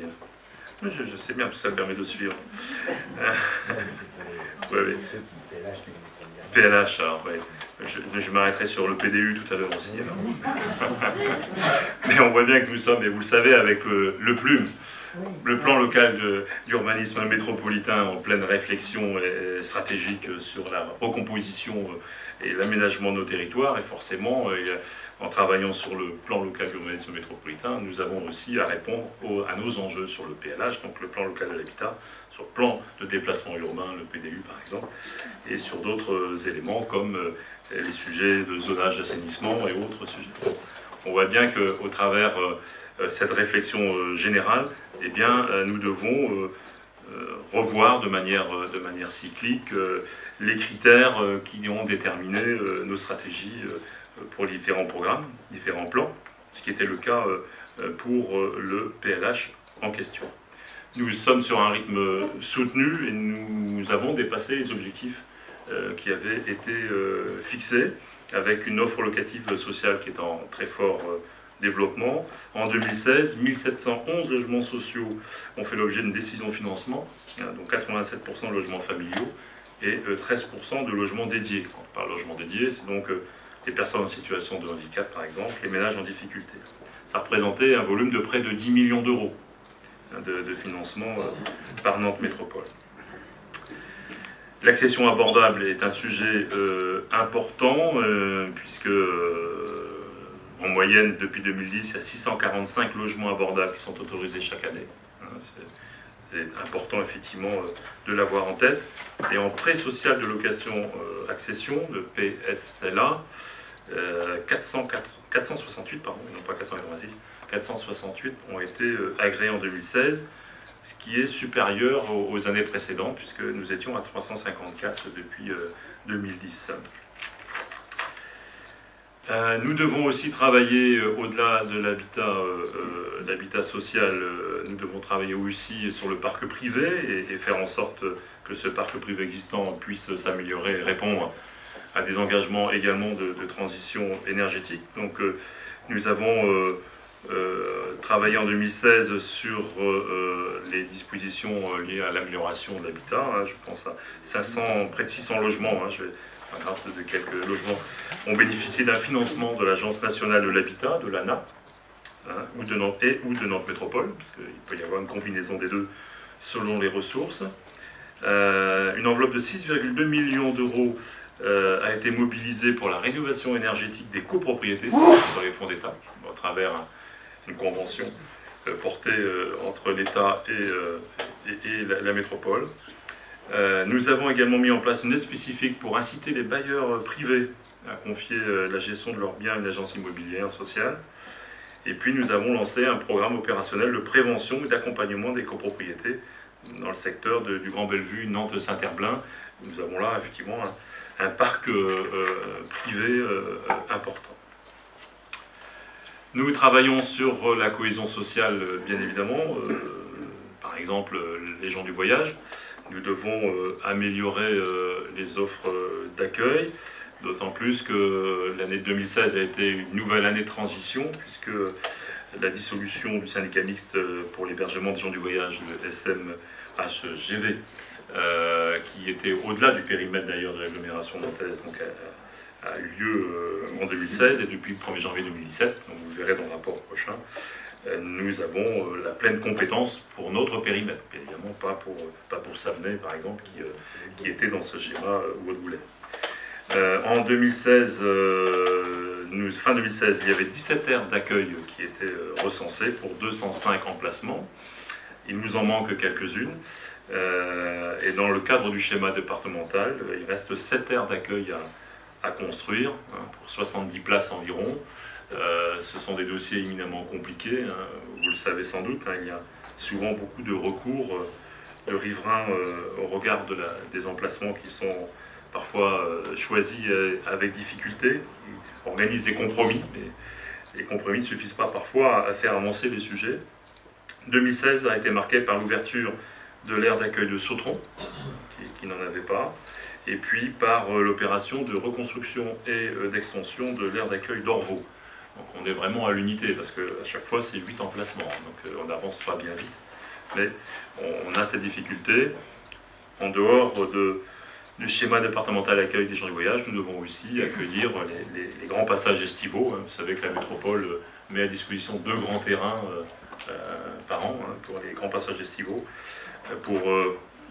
S2: Je, je, sais bien, ça permet de suivre. oui, oui. PLH, alors, oui. Je, je m'arrêterai sur le PDU tout à l'heure aussi. Mais on voit bien que nous sommes, et vous le savez, avec le, le plume, le plan local d'urbanisme métropolitain en pleine réflexion stratégique sur la recomposition et l'aménagement de nos territoires. Et forcément, euh, en travaillant sur le plan local d'urbanisme métropolitain, nous avons aussi à répondre à nos enjeux sur le PLH, donc le plan local de l'habitat, sur le plan de déplacement urbain, le PDU par exemple, et sur d'autres éléments comme euh, les sujets de zonage, d'assainissement et autres sujets. On voit bien qu'au travers euh, cette réflexion générale, eh bien, nous devons revoir de manière, de manière cyclique les critères qui ont déterminé nos stratégies pour les différents programmes, différents plans, ce qui était le cas pour le PLH en question. Nous sommes sur un rythme soutenu et nous avons dépassé les objectifs qui avaient été fixés avec une offre locative sociale qui est en très fort développement. En 2016, 1711 logements sociaux ont fait l'objet d'une décision de financement, donc 87% de logements familiaux et 13% euh, de logements dédiés. Quand on parle c'est donc euh, les personnes en situation de handicap, par exemple, les ménages en difficulté. Ça représentait un volume de près de 10 millions d'euros hein, de, financement euh, par Nantes Métropole. L'accession abordable est un sujet important, puisque en moyenne, depuis 2010, il y a 645 logements abordables qui sont autorisés chaque année. Hein, c'est important effectivement euh, de l'avoir en tête. Et en prêt social de location euh, accession, le PSLA, 468, pardon, non pas 486, 468 ont été euh, agréés en 2016, ce qui est supérieur aux, années précédentes, puisque nous étions à 354 depuis 2010. Euh, nous devons aussi travailler euh, au-delà de l'habitat, euh, social. nous devons travailler aussi sur le parc privé et, faire en sorte que ce parc privé existant puisse s'améliorer et répondre à des engagements également de, transition énergétique. Donc, nous avons travaillé en 2016 sur les dispositions liées à l'amélioration de l'habitat. Hein. je pense à 500, près de 600 logements. Hein. Grâce de quelques logements, ont bénéficié d'un financement de l'Agence nationale de l'habitat, de l'ANA, hein, ou de Nantes, et ou de Nantes Métropole, parce qu'il peut y avoir une combinaison des deux selon les ressources. Euh, une enveloppe de 6,2 millions d'euros euh, a été mobilisée pour la rénovation énergétique des copropriétés sur les fonds d'État, à travers une convention euh, portée entre l'État et, la, métropole. Euh, nous avons également mis en place une aide spécifique pour inciter les bailleurs privés à confier euh, la gestion de leurs biens à une agence immobilière sociale. Et puis nous avons lancé un programme opérationnel de prévention et d'accompagnement des copropriétés dans le secteur du Grand Bellevue, Nantes-Saint-Herblain. Nous avons là effectivement un, parc euh, privé important. Nous travaillons sur la cohésion sociale, bien évidemment, par exemple les gens du voyage. Nous devons euh, améliorer euh, les offres euh, d'accueil, d'autant plus que l'année 2016 a été une nouvelle année de transition, puisque la dissolution du syndicat mixte pour l'hébergement des gens du voyage, le SMHGV, qui était au-delà du périmètre d'ailleurs de l'agglomération nantaise, donc a, eu lieu en 2016 et depuis le 1er janvier 2017, donc vous verrez dans le rapport prochain, nous avons euh, la pleine compétence pour notre périmètre, évidemment pas pour, pas pour par exemple, qui, euh, était dans ce schéma Wodgoulet. en 2016, nous, fin 2016, il y avait 17 aires d'accueil qui étaient recensées pour 205 emplacements. Il nous en manque quelques-unes. et dans le cadre du schéma départemental, il reste 7 aires d'accueil à, construire, hein, pour 70 places environ. Euh, ce sont des dossiers éminemment compliqués, hein. vous le savez sans doute, hein. il y a souvent beaucoup de recours euh, de riverains euh, au regard des emplacements qui sont parfois choisis avec difficulté, qui organisent des compromis, mais les compromis ne suffisent pas parfois à faire avancer les sujets. 2016 a été marqué par l'ouverture de l'aire d'accueil de Sautron, qui, qui n'en avait pas, et puis par l'opération de reconstruction et d'extension de l'aire d'accueil d'Orvaux Donc on est vraiment à l'unité, parce qu'à chaque fois c'est 8 emplacements, donc on n'avance pas bien vite. Mais on a cette difficulté. En dehors de, du schéma départemental d'accueil des gens du voyage, nous devons aussi accueillir les, grands passages estivaux. Hein. Vous savez que la métropole met à disposition deux grands terrains euh, euh, par an hein, pour les grands passages estivaux, euh, pour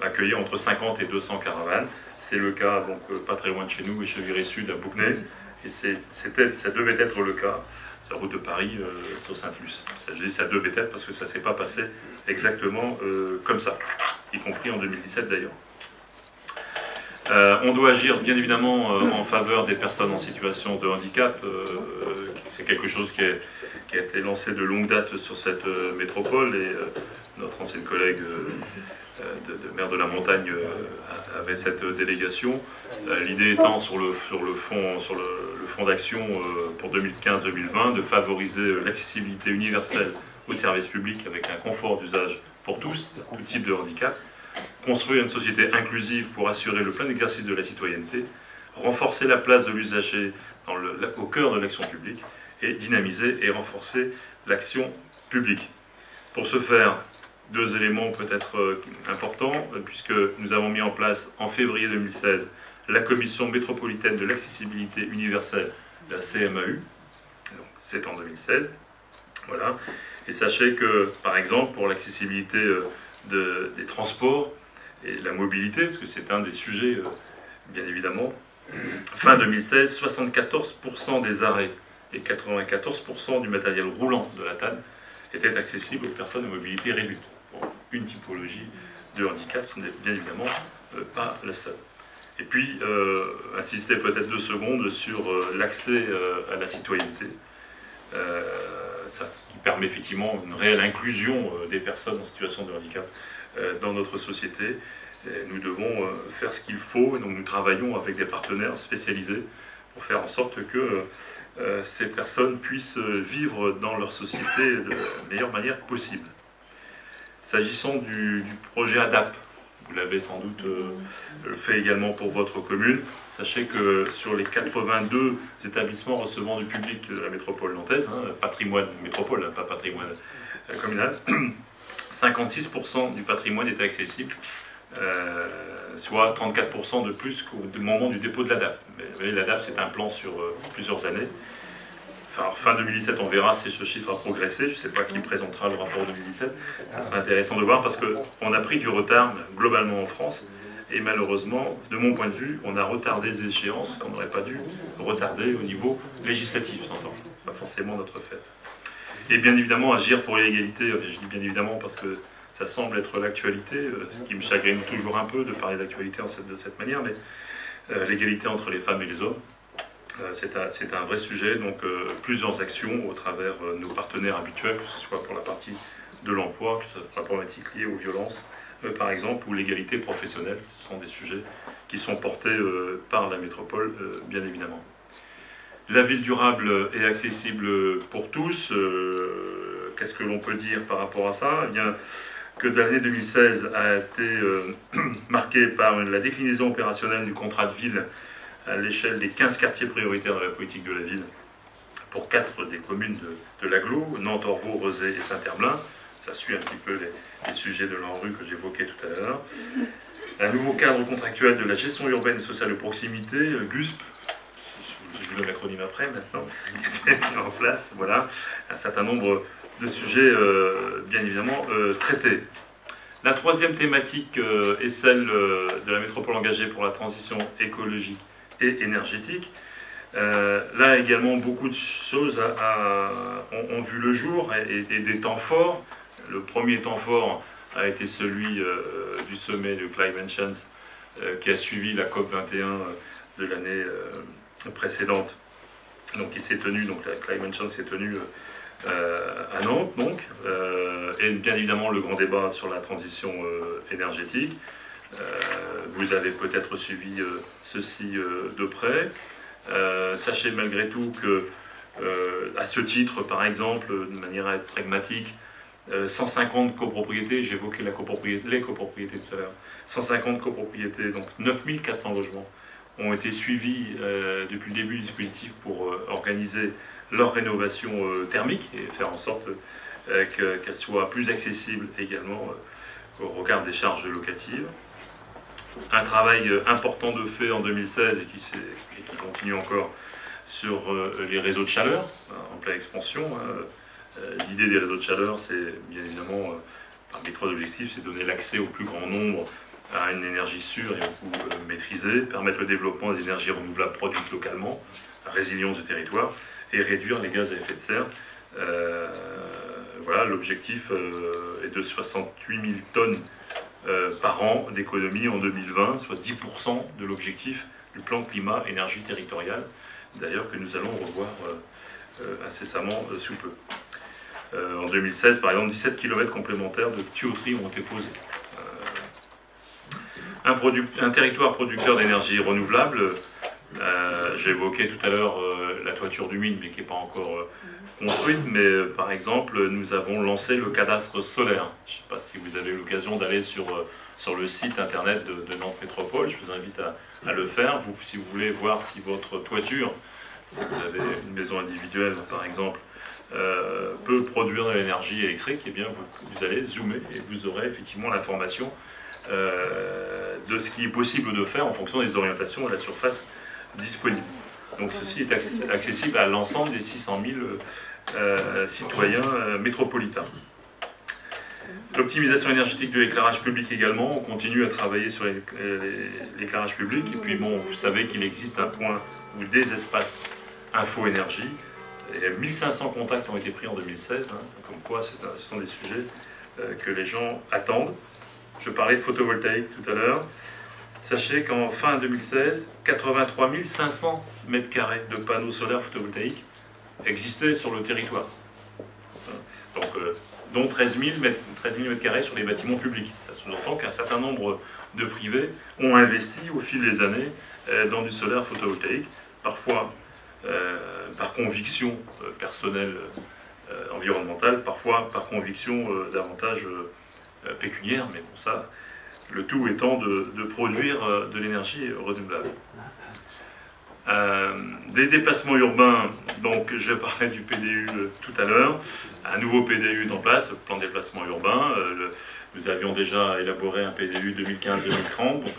S2: accueillir entre 50 et 200 caravanes. C'est le cas, donc pas très loin de chez nous, chez Sud, à Bouquenay. Et ça devait être le cas, c'est route de Paris sur Saint-Luce. Ça, devait être parce que ça ne s'est pas passé exactement comme ça, y compris en 2017 d'ailleurs. Euh, on doit agir bien évidemment euh, en faveur des personnes en situation de handicap. Euh, c'est quelque chose qui, a été lancé de longue date sur cette métropole et notre ancienne collègue de, maire de la montagne avait cette délégation. L'idée étant sur le, sur le fond, sur le fond d'action pour 2015-2020 de favoriser l'accessibilité universelle aux services publics avec un confort d'usage pour tous, tout type de handicap construire une société inclusive pour assurer le plein exercice de la citoyenneté, renforcer la place de l'usager au cœur de l'action publique et dynamiser et renforcer l'action publique. Pour ce faire, deux éléments peut-être euh, importants, euh, puisque nous avons mis en place en février 2016 la Commission métropolitaine de l'accessibilité universelle, la CMAU, c'est en 2016. Voilà. Et sachez que, par exemple, pour l'accessibilité euh, des transports, et la mobilité, parce que c'est un des sujets, bien évidemment. Fin 2016, 74% des arrêts et 94% du matériel roulant de la TAN étaient accessibles aux personnes à mobilité réduite. Une typologie de handicap, ce n'est bien évidemment euh, pas la seule. Et puis, euh, insister peut-être deux secondes sur l'accès à la citoyenneté, ça, qui permet effectivement une réelle inclusion des personnes en situation de handicap euh, dans notre société. nous devons euh, faire ce qu'il faut, et donc nous travaillons avec des partenaires spécialisés pour faire en sorte que euh, ces personnes puissent vivre dans leur société de la meilleure manière possible. S'agissant du, projet ADAP, vous l'avez sans doute fait également pour votre commune. Sachez que sur les 82 établissements recevant du public de la métropole nantaise, hein, patrimoine métropole, hein, pas patrimoine communal, 56% du patrimoine était accessible, euh, soit 34% de plus qu'au moment du dépôt de l'ADAP. Mais l'ADAP, c'est un plan sur euh, plusieurs années. Enfin, fin 2017, on verra si ce chiffre a progressé. Je ne sais pas qui présentera le rapport 2017. Ça sera intéressant de voir parce qu'on a pris du retard globalement en France. Et malheureusement, de mon point de vue, on a retardé des échéances qu'on n'aurait pas dû retarder au niveau législatif, s'entend. Pas forcément notre fait. Et bien évidemment, agir pour l'égalité, je dis bien évidemment parce que ça semble être l'actualité, euh, ce qui me chagrine toujours un peu de parler d'actualité de cette manière, mais euh, l'égalité entre les femmes et les hommes, euh, c'est un, vrai sujet, donc plusieurs actions au travers nos partenaires habituels, que ce soit pour la partie de l'emploi, que ce soit pour la problématique liée aux violences, par exemple, ou l'égalité professionnelle, ce sont des sujets qui sont portés par la métropole, bien évidemment. La ville durable est accessible pour tous. Euh, qu'est-ce que l'on peut dire par rapport à ça? Eh bien, que l'année 2016 a été euh, marquée par la déclinaison opérationnelle du contrat de ville à l'échelle des 15 quartiers prioritaires de la politique de la ville pour quatre des communes de, l'aglo, Nantes, Orvaux, Rosé et Saint-Herblain. Ça suit un petit peu les, sujets de l'ANRU que j'évoquais tout à l'heure. Un nouveau cadre contractuel de la gestion urbaine et sociale de proximité, GUSP, je vous l'acronyme après maintenant, qui était mis en place. Voilà, un certain nombre de sujets, euh, bien évidemment, euh, traités. La troisième thématique euh, est celle de la métropole engagée pour la transition écologique et énergétique. là également, beaucoup de choses ont, vu le jour et, des temps forts. Le premier temps fort a été celui du sommet de Climate Change qui a suivi la COP 21 de l'année précédente. Donc il s'est tenu, donc la Climate Change s'est tenue euh, à Nantes, donc, euh, et bien évidemment le grand débat sur la transition euh, énergétique. Vous avez peut-être suivi ceci de près. sachez malgré tout que, à ce titre, par exemple, de manière à être pragmatique, 150 copropriétés, j'évoquais copropriété, les copropriétés tout à l'heure, 150 copropriétés, donc 9400 logements ont été suivis euh, depuis le début du dispositif pour euh, organiser leur rénovation thermique et faire en sorte qu'elle soit plus accessible également au regard des charges locatives. Un travail important de fait en 2016 et qui, continue encore sur les réseaux de chaleur en pleine expansion. L'idée des réseaux de chaleur, c'est bien évidemment Parmi les trois objectifs, c'est donner l'accès au plus grand nombre à une énergie sûre et au coût euh, maîtrisé, permettre le développement des énergies renouvelables produites localement, la résilience du territoire, et réduire les gaz à effet de serre. Euh, voilà, l'objectif euh, est de 68 000 tonnes par an d'économie en 2020, soit 10% de l'objectif du plan climat-énergie territorial, d'ailleurs que nous allons revoir incessamment sous peu. Euh, en 2016, par exemple, 17 km complémentaires de tuyauterie ont été posés. Euh, un, territoire producteur d'énergie renouvelable, euh, j'ai évoqué tout à l'heure la toiture du mine, mais qui n'est pas encore construite, mais par exemple, nous avons lancé le cadastre solaire. Je ne sais pas si vous avez eu l'occasion d'aller sur, sur le site internet de, Nantes Métropole, je vous invite à, à, le faire. Vous, si vous voulez voir si votre toiture, si vous avez une maison individuelle par exemple, euh, peut produire de l'énergie électrique, et eh bien vous, allez zoomer et vous aurez effectivement l'information euh, de ce qui est possible de faire en fonction des orientations à la surface disponible. Donc ceci est accessible à l'ensemble des 600 000 euh, citoyens métropolitains. L'optimisation énergétique de l'éclairage public également, on continue à travailler sur l'éclairage public. Et puis bon, vous savez qu'il existe un point ou des espaces info-énergie 1500 contacts ont été pris en 2016, hein, comme quoi ce sont des sujets euh, que les gens attendent. Je parlais de photovoltaïque tout à l'heure. Sachez qu'en fin 2016, 83 500 m2 de panneaux solaires photovoltaïques existaient sur le territoire. Donc, euh, dont 13 000 m2 sur les bâtiments publics. Ça sous-entend qu'un certain nombre de privés ont investi au fil des années euh, dans du solaire photovoltaïque, parfois euh, par conviction personnelle environnementale, parfois par conviction davantage pécuniaire, mais bon, ça, le tout étant de, produire de l'énergie renouvelable. Des déplacements urbains, donc je parlais du PDU tout à l'heure, un nouveau PDU est en place, plan de déplacement urbain. nous avions déjà élaboré un PDU 2015-2030, donc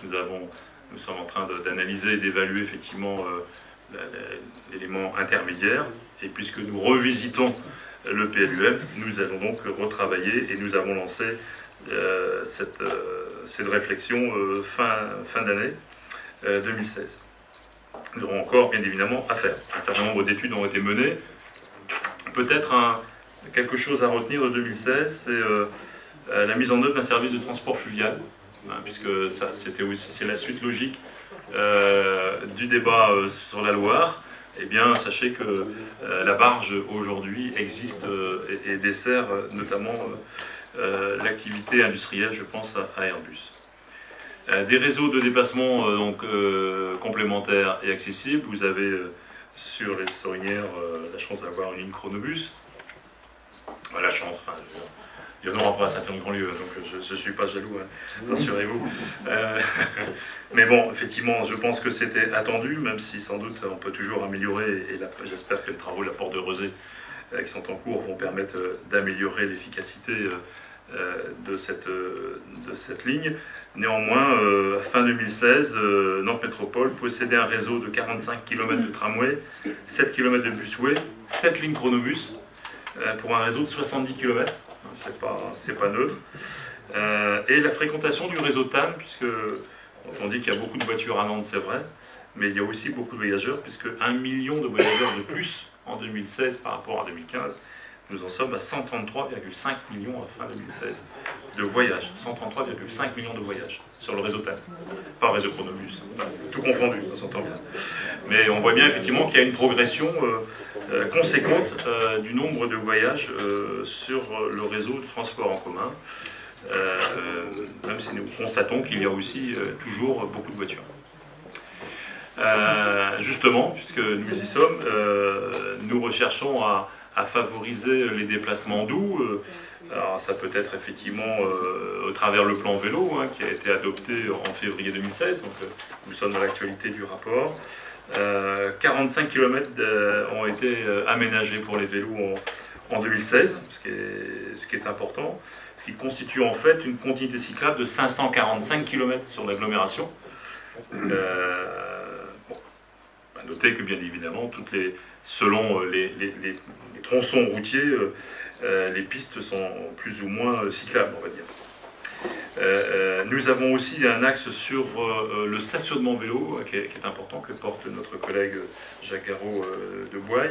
S2: nous, sommes en train d'analyser et d'évaluer effectivement l'élément intermédiaire. Et puisque nous revisitons le PLUM, nous allons donc retravailler et nous avons lancé euh, cette, euh, réflexion euh, fin, fin d'année 2016. Nous aurons encore, bien évidemment, à faire. Un certain nombre d'études ont été menées. Peut-être quelque chose à retenir de 2016, c'est la mise en œuvre d'un service de transport fluvial, hein, puisque aussi c'est la suite logique euh, du débat euh, sur la Loire, eh bien, sachez que euh, la barge aujourd'hui existe et, dessert notamment l'activité industrielle, je pense à, Airbus. Des réseaux de déplacement donc, complémentaires et accessibles. Vous avez sur les Sorinières la chance d'avoir une ligne chronobus. la chance, enfin, il y en aura pas à Saint-Pierre-de-Grandlieu, donc je ne suis pas jaloux, hein, rassurez-vous. Euh, mais bon, effectivement, je pense que c'était attendu, même si sans doute on peut toujours améliorer, et j'espère que les travaux de la porte de Rosé euh, qui sont en cours vont permettre euh, d'améliorer l'efficacité de, cette, de cette ligne. Néanmoins, à fin 2016, Nantes Métropole possédait un réseau de 45 km de tramway, 7 km de busway, 7 lignes chronobus, pour un réseau de 70 km c'est pas, pas neutre. Euh, et la fréquentation du réseau TAN, puisque on dit qu'il y a beaucoup de voitures à Nantes, c'est vrai, mais il y a aussi beaucoup de voyageurs, puisque 1 million de voyageurs de plus en 2016 par rapport à 2015, nous en sommes à 133,5 millions à fin 2016 de voyages. 133,5 millions de voyages sur le réseau TAN. Pas réseau Chronobus, tout confondu, on s'entend bien. Mais on voit bien effectivement qu'il y a une progression euh, euh, conséquente euh, du nombre de voyages sur le réseau de transport en commun, même si nous constatons qu'il y a aussi toujours beaucoup de voitures. justement, puisque nous y sommes, nous recherchons à, à favoriser les déplacements doux. Alors ça peut être effectivement au travers le plan vélo hein, qui a été adopté en février 2016, donc nous sommes dans l'actualité du rapport. 45 km ont été aménagés pour les vélos en, 2016, ce qui, est, important ce qui constitue en fait une continuité cyclable de 545 km sur l'agglomération. Euh, notez que bien évidemment, toutes les, selon euh, les, tronçons routiers, euh, les pistes sont plus ou moins cyclables, on va dire. nous avons aussi un axe sur le stationnement vélo qui est, important, que porte notre collègue Jacques Garot de Bois.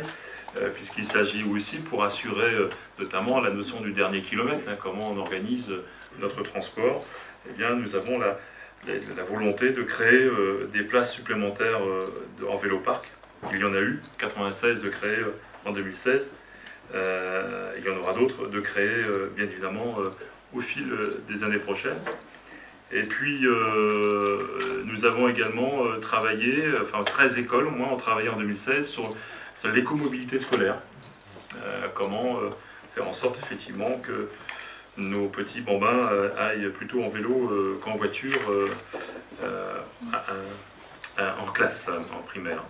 S2: Euh, puisqu'il s'agit aussi pour assurer euh, notamment la notion du dernier kilomètre, hein, comment on organise euh, notre transport. Eh bien, nous avons la, volonté de créer des places supplémentaires en vélo-parc. Il y en a eu, 96 de créer en 2016. Il y en aura d'autres de créer, bien évidemment, au fil des années prochaines. Et puis, nous avons également travaillé, enfin 13 écoles au moins ont travaillé en 2016 sur c'est l'écomobilité scolaire. Euh, comment euh, faire en sorte effectivement que nos petits bambins euh, aillent plutôt en vélo qu'en voiture en classe, en primaire.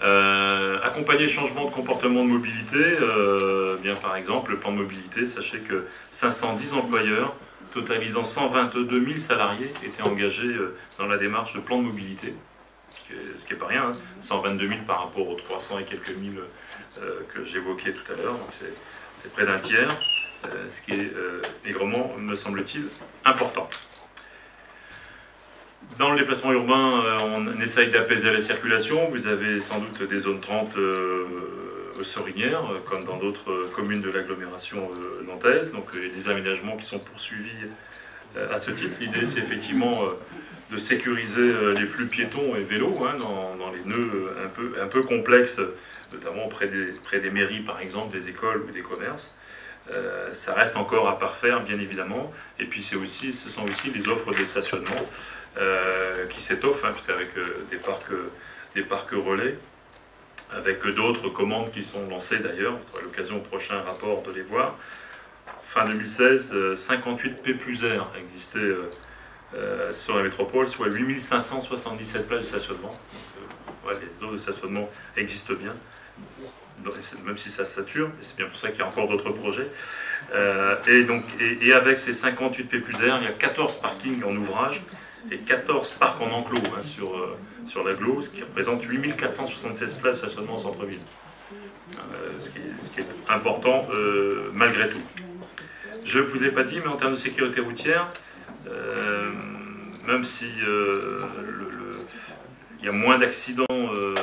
S2: Accompagner le changement de comportement de mobilité, bien par exemple le plan de mobilité, sachez que 510 employeurs totalisant 122 000 salariés étaient engagés dans la démarche de plan de mobilité ce qui n'est pas rien, 122 hein. 000 par rapport aux 300 et quelques mille euh, que j'évoquais tout à l'heure, donc c'est près d'un tiers, euh, ce qui est aigrement, euh, me semble-t-il, important. Dans le déplacement urbain, on essaye d'apaiser la circulation. Vous avez sans doute des zones 30 sorinières, comme dans d'autres communes de l'agglomération nantaise. Donc des aménagements qui sont poursuivis à ce titre. L'idée, c'est effectivement de sécuriser euh, les flux piétons et vélos hein, dans, les nœuds euh, un peu, un peu complexes, notamment près des, mairies par exemple, des écoles ou des commerces. Euh, ça reste encore à parfaire, bien évidemment. Et puis aussi, ce sont aussi les offres de stationnement qui s'étoffent, hein, avec des, parcs, des parcs relais, avec d'autres commandes qui sont lancées d'ailleurs. On aura l'occasion au prochain rapport de les voir. Fin 2016, 58 P plus R existaient euh, sur la métropole, soit 8577 places de stationnement. Euh, les zones de stationnement existent bien, même si ça sature, et c'est bien pour ça qu'il y a encore d'autres projets. Euh, et, donc, et, avec ces 58 P plus R, il y a 14 parkings en ouvrage et 14 parcs en enclos hein, sur, sur l'agglo, ce qui représente 8476 places de stationnement en centre-ville. Ce, qui est important malgré tout. Je ne vous ai pas dit, mais en termes de sécurité routière, euh, même si euh, il y a moins d'accidents, euh,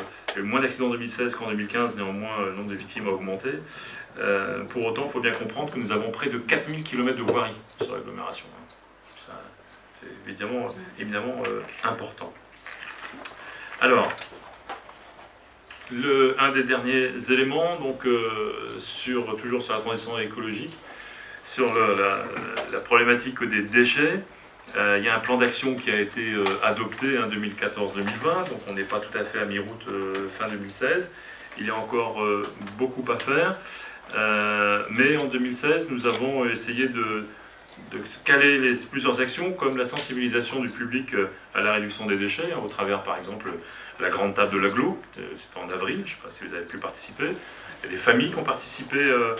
S2: moins d'accidents en 2016 qu'en 2015, néanmoins le nombre de victimes a augmenté. pour autant, il faut bien comprendre que nous avons près de 4000 km de voirie sur l'agglomération. Évidemment, évidemment important. Alors, le, un des derniers éléments, donc, sur, toujours sur la transition écologique, sur la, problématique des déchets. Euh, il y a un plan d'action qui a été euh, adopté en 2014-2020, donc on n'est pas tout à fait à mi-route euh, fin 2016. Il y a encore beaucoup à faire, mais en 2016, nous avons essayé de, caler les, plusieurs actions, comme la sensibilisation du public à la réduction des déchets, hein, au travers par exemple la grande table de l'aglo, c'était en avril, je ne sais pas si vous avez pu participer, il y a des familles qui ont participé euh,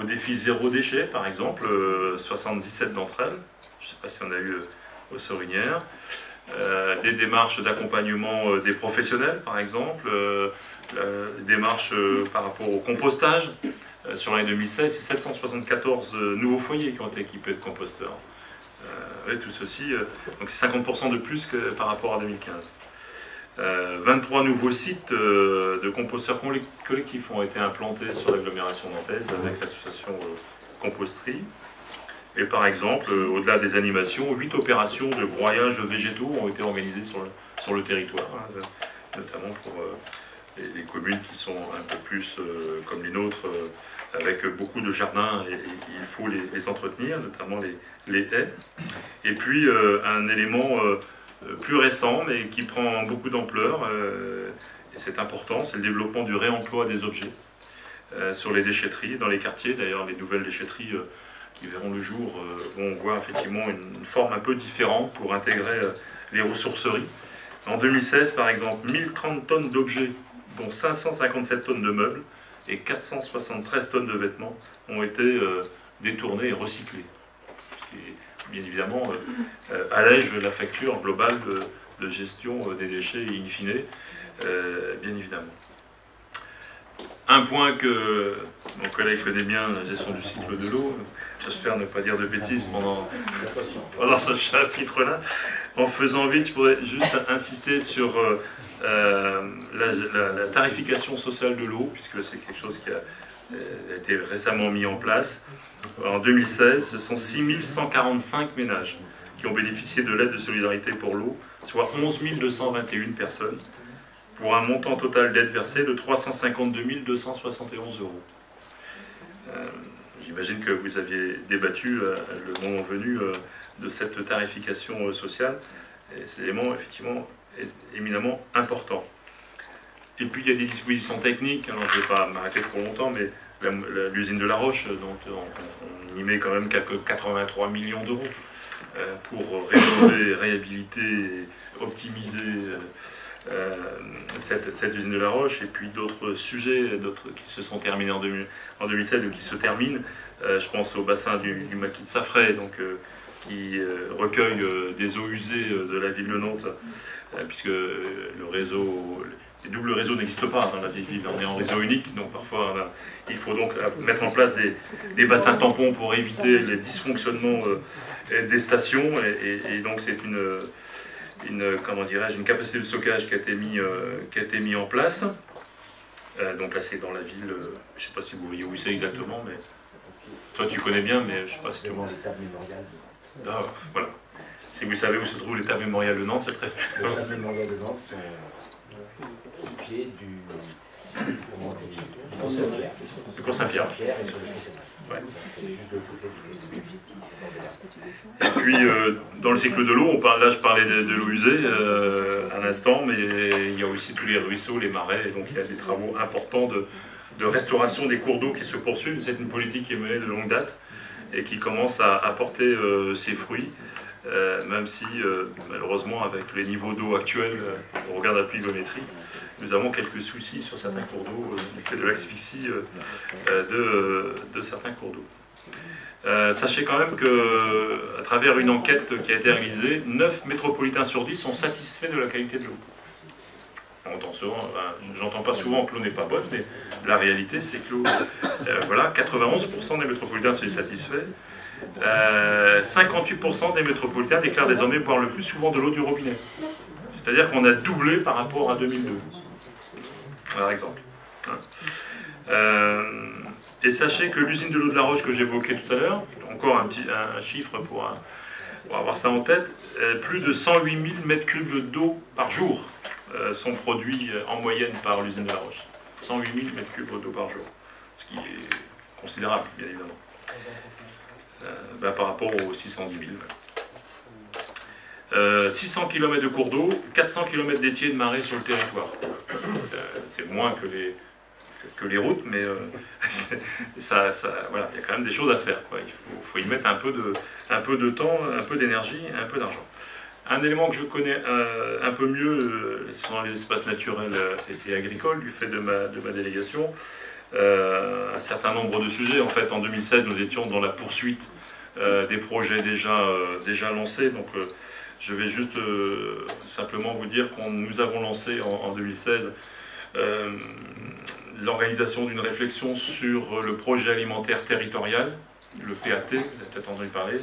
S2: au défi zéro déchet, par exemple, 77 euh, d'entre elles. Je ne sais pas si on a eu euh, aux Sorinières. des démarches d'accompagnement des professionnels, par exemple. des démarches par rapport au compostage. Sur l'année 2016, c'est 774 nouveaux foyers qui ont été équipés de composteurs. et tout ceci, donc c'est 50% de plus que par rapport à 2015. 23 euh, nouveaux sites euh, de composteurs collectifs ont été implantés sur l'agglomération nantaise avec l'association euh, Composterie. Et par exemple, au-delà des animations, 8 opérations de broyage végétaux ont été organisées sur le, sur le territoire, hein, notamment pour les, communes qui sont un peu plus comme les nôtres, avec beaucoup de jardins, il faut les, entretenir, notamment les, les, haies. Et puis un élément euh, plus récent, mais qui prend beaucoup d'ampleur, euh, et c'est important, c'est le développement du réemploi des objets. sur les déchetteries dans les quartiers. D'ailleurs, les nouvelles déchetteries qui verront le jour vont voir effectivement une, forme un peu différente pour intégrer les ressourceries. En 2016, par exemple, 1030 tonnes d'objets, dont 557 tonnes de meubles et 473 tonnes de vêtements, ont été détournés et recyclés. Ce qui, bien évidemment, allège la facture globale de, gestion euh, des déchets in fine, euh, bien évidemment. Un point que mon collègue connaît bien, la gestion du cycle de l'eau, j'espère ne pas dire de bêtises pendant, pendant ce chapitre-là. En faisant vite, je pourrais juste insister sur euh, la, tarification sociale de l'eau, puisque c'est quelque chose qui a, a, été récemment mis en place. En 2016, ce sont 6145 ménages qui ont bénéficié de l'aide de solidarité pour l'eau, soit 11 221 personnes, pour un montant total d'aide versée de 352 271 euros. Euh, j'imagine que vous aviez débattu euh, le moment venu euh, de cette tarification sociale. C'est effectivement éminemment important. Et puis il y a des dispositions techniques, alors je ne vais pas m'arrêter trop longtemps, mais l'usine de La Roche, dont on, y met quand même quelques 83 millions d'euros. Euh, pour rénover, réhabiliter, optimiser euh, euh, cette, usine de La Roche et puis d'autres sujets qui se sont terminés en, 2016 ou qui se terminent. je pense au bassin du, maquis de Safray, donc, qui recueille des eaux usées de la ville de Nantes, puisque le réseau, les doubles réseaux n'existent pas dans la vieille ville, on est en réseau unique, donc parfois il faut donc mettre en place des, bassins tampons pour éviter les dysfonctionnements des stations, et, donc c'est une, comment dirais-je, une capacité de stockage qui a été mis, euh, qui a été mis en place. Euh, donc là c'est dans la ville, euh, je ne sais pas si vous voyez où c'est exactement, mais toi tu connais bien, mais je ne sais pas si tu vois. Ah, voilà. Si vous savez où se trouve l'état mémorial de Nantes, c'est très...
S3: L'état mémorial de Nantes sont au pied du...
S2: Du Cours Saint-Pierre. Et puis, euh, dans le cycle de l'eau, on parle, là je parlais de, l'eau usée euh, un instant, mais il y a aussi tous les ruisseaux, les marais, donc il y a des travaux importants de, restauration des cours d'eau qui se poursuivent. C'est une politique qui est menée de longue date et qui commence à apporter euh, ses fruits. Euh, même si malheureusement avec les niveaux d'eau actuels, on regarde la pluviométrie, nous avons quelques soucis sur certains cours d'eau du fait de l'asphyxie de, de, certains cours d'eau. Euh, sachez quand même que, à travers une enquête qui a été réalisée, 9 métropolitains sur 10 sont satisfaits de la qualité de l'eau. J'entends pas souvent que l'eau n'est pas bonne, mais la réalité c'est que l'eau, euh, voilà, 91% des métropolitains sont satisfaits. 58% euh, des métropolitains déclarent désormais boire le plus souvent de l'eau du robinet. C'est-à-dire qu'on a doublé par rapport à 2002, par exemple. Hein. Et sachez que l'usine de l'eau de la Roche que j'évoquais tout à l'heure, encore un, petit, chiffre pour, avoir ça en tête, euh, plus de 108 000 m3 d'eau par jour euh, sont produits euh, en moyenne par l'usine de la Roche. 108 000 m3 d'eau par jour, ce qui est considérable, bien évidemment, ben, par rapport aux 610 000. 600 km de cours d'eau, 400 km d'étiers de marée sur le territoire. c'est moins que les, que les routes, mais euh, ça, voilà, il y a quand même des choses à faire. Il faut, y mettre un peu, de, un peu de temps, un peu d'énergie, un peu d'argent. Un élément que je connais euh, un peu mieux, euh, sont les espaces naturels et, agricoles, du fait de ma, délégation. un certain nombre de sujets. En fait, en 2016, nous étions dans la poursuite des projets déjà, déjà lancés. Donc, je vais juste simplement vous dire que nous avons lancé en, en 2016 l'organisation d'une réflexion sur le projet alimentaire territorial, le PAT, vous avez peut-être entendu parler.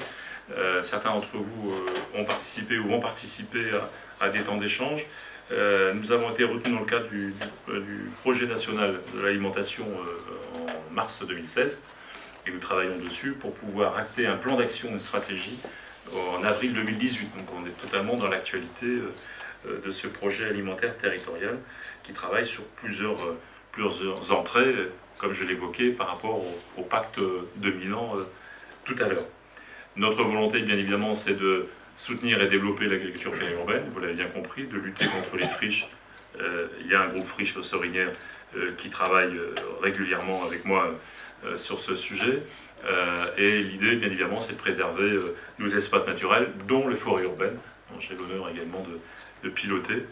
S2: Euh, certains d'entre vous euh, ont participé ou vont participer à, des temps d'échange. Euh, nous avons été retenus dans le cadre du, projet national de l'alimentation en mars 2016 et nous travaillons dessus pour pouvoir acter un plan d'action, une stratégie en avril 2018. Donc on est totalement dans l'actualité de ce projet alimentaire territorial qui travaille sur plusieurs entrées, comme je l'évoquais, par rapport au, pacte dominant euh, tout à l'heure. Notre volonté, bien évidemment, c'est de soutenir et développer l'agriculture périurbaine, vous l'avez bien compris, de lutter contre les friches il y a un groupe friche au Sorinière qui travaille régulièrement avec moi sur ce sujet. et l'idée, bien évidemment, c'est de préserver nos espaces naturels, dont les forêts urbaines, dont j'ai l'honneur également de, piloter.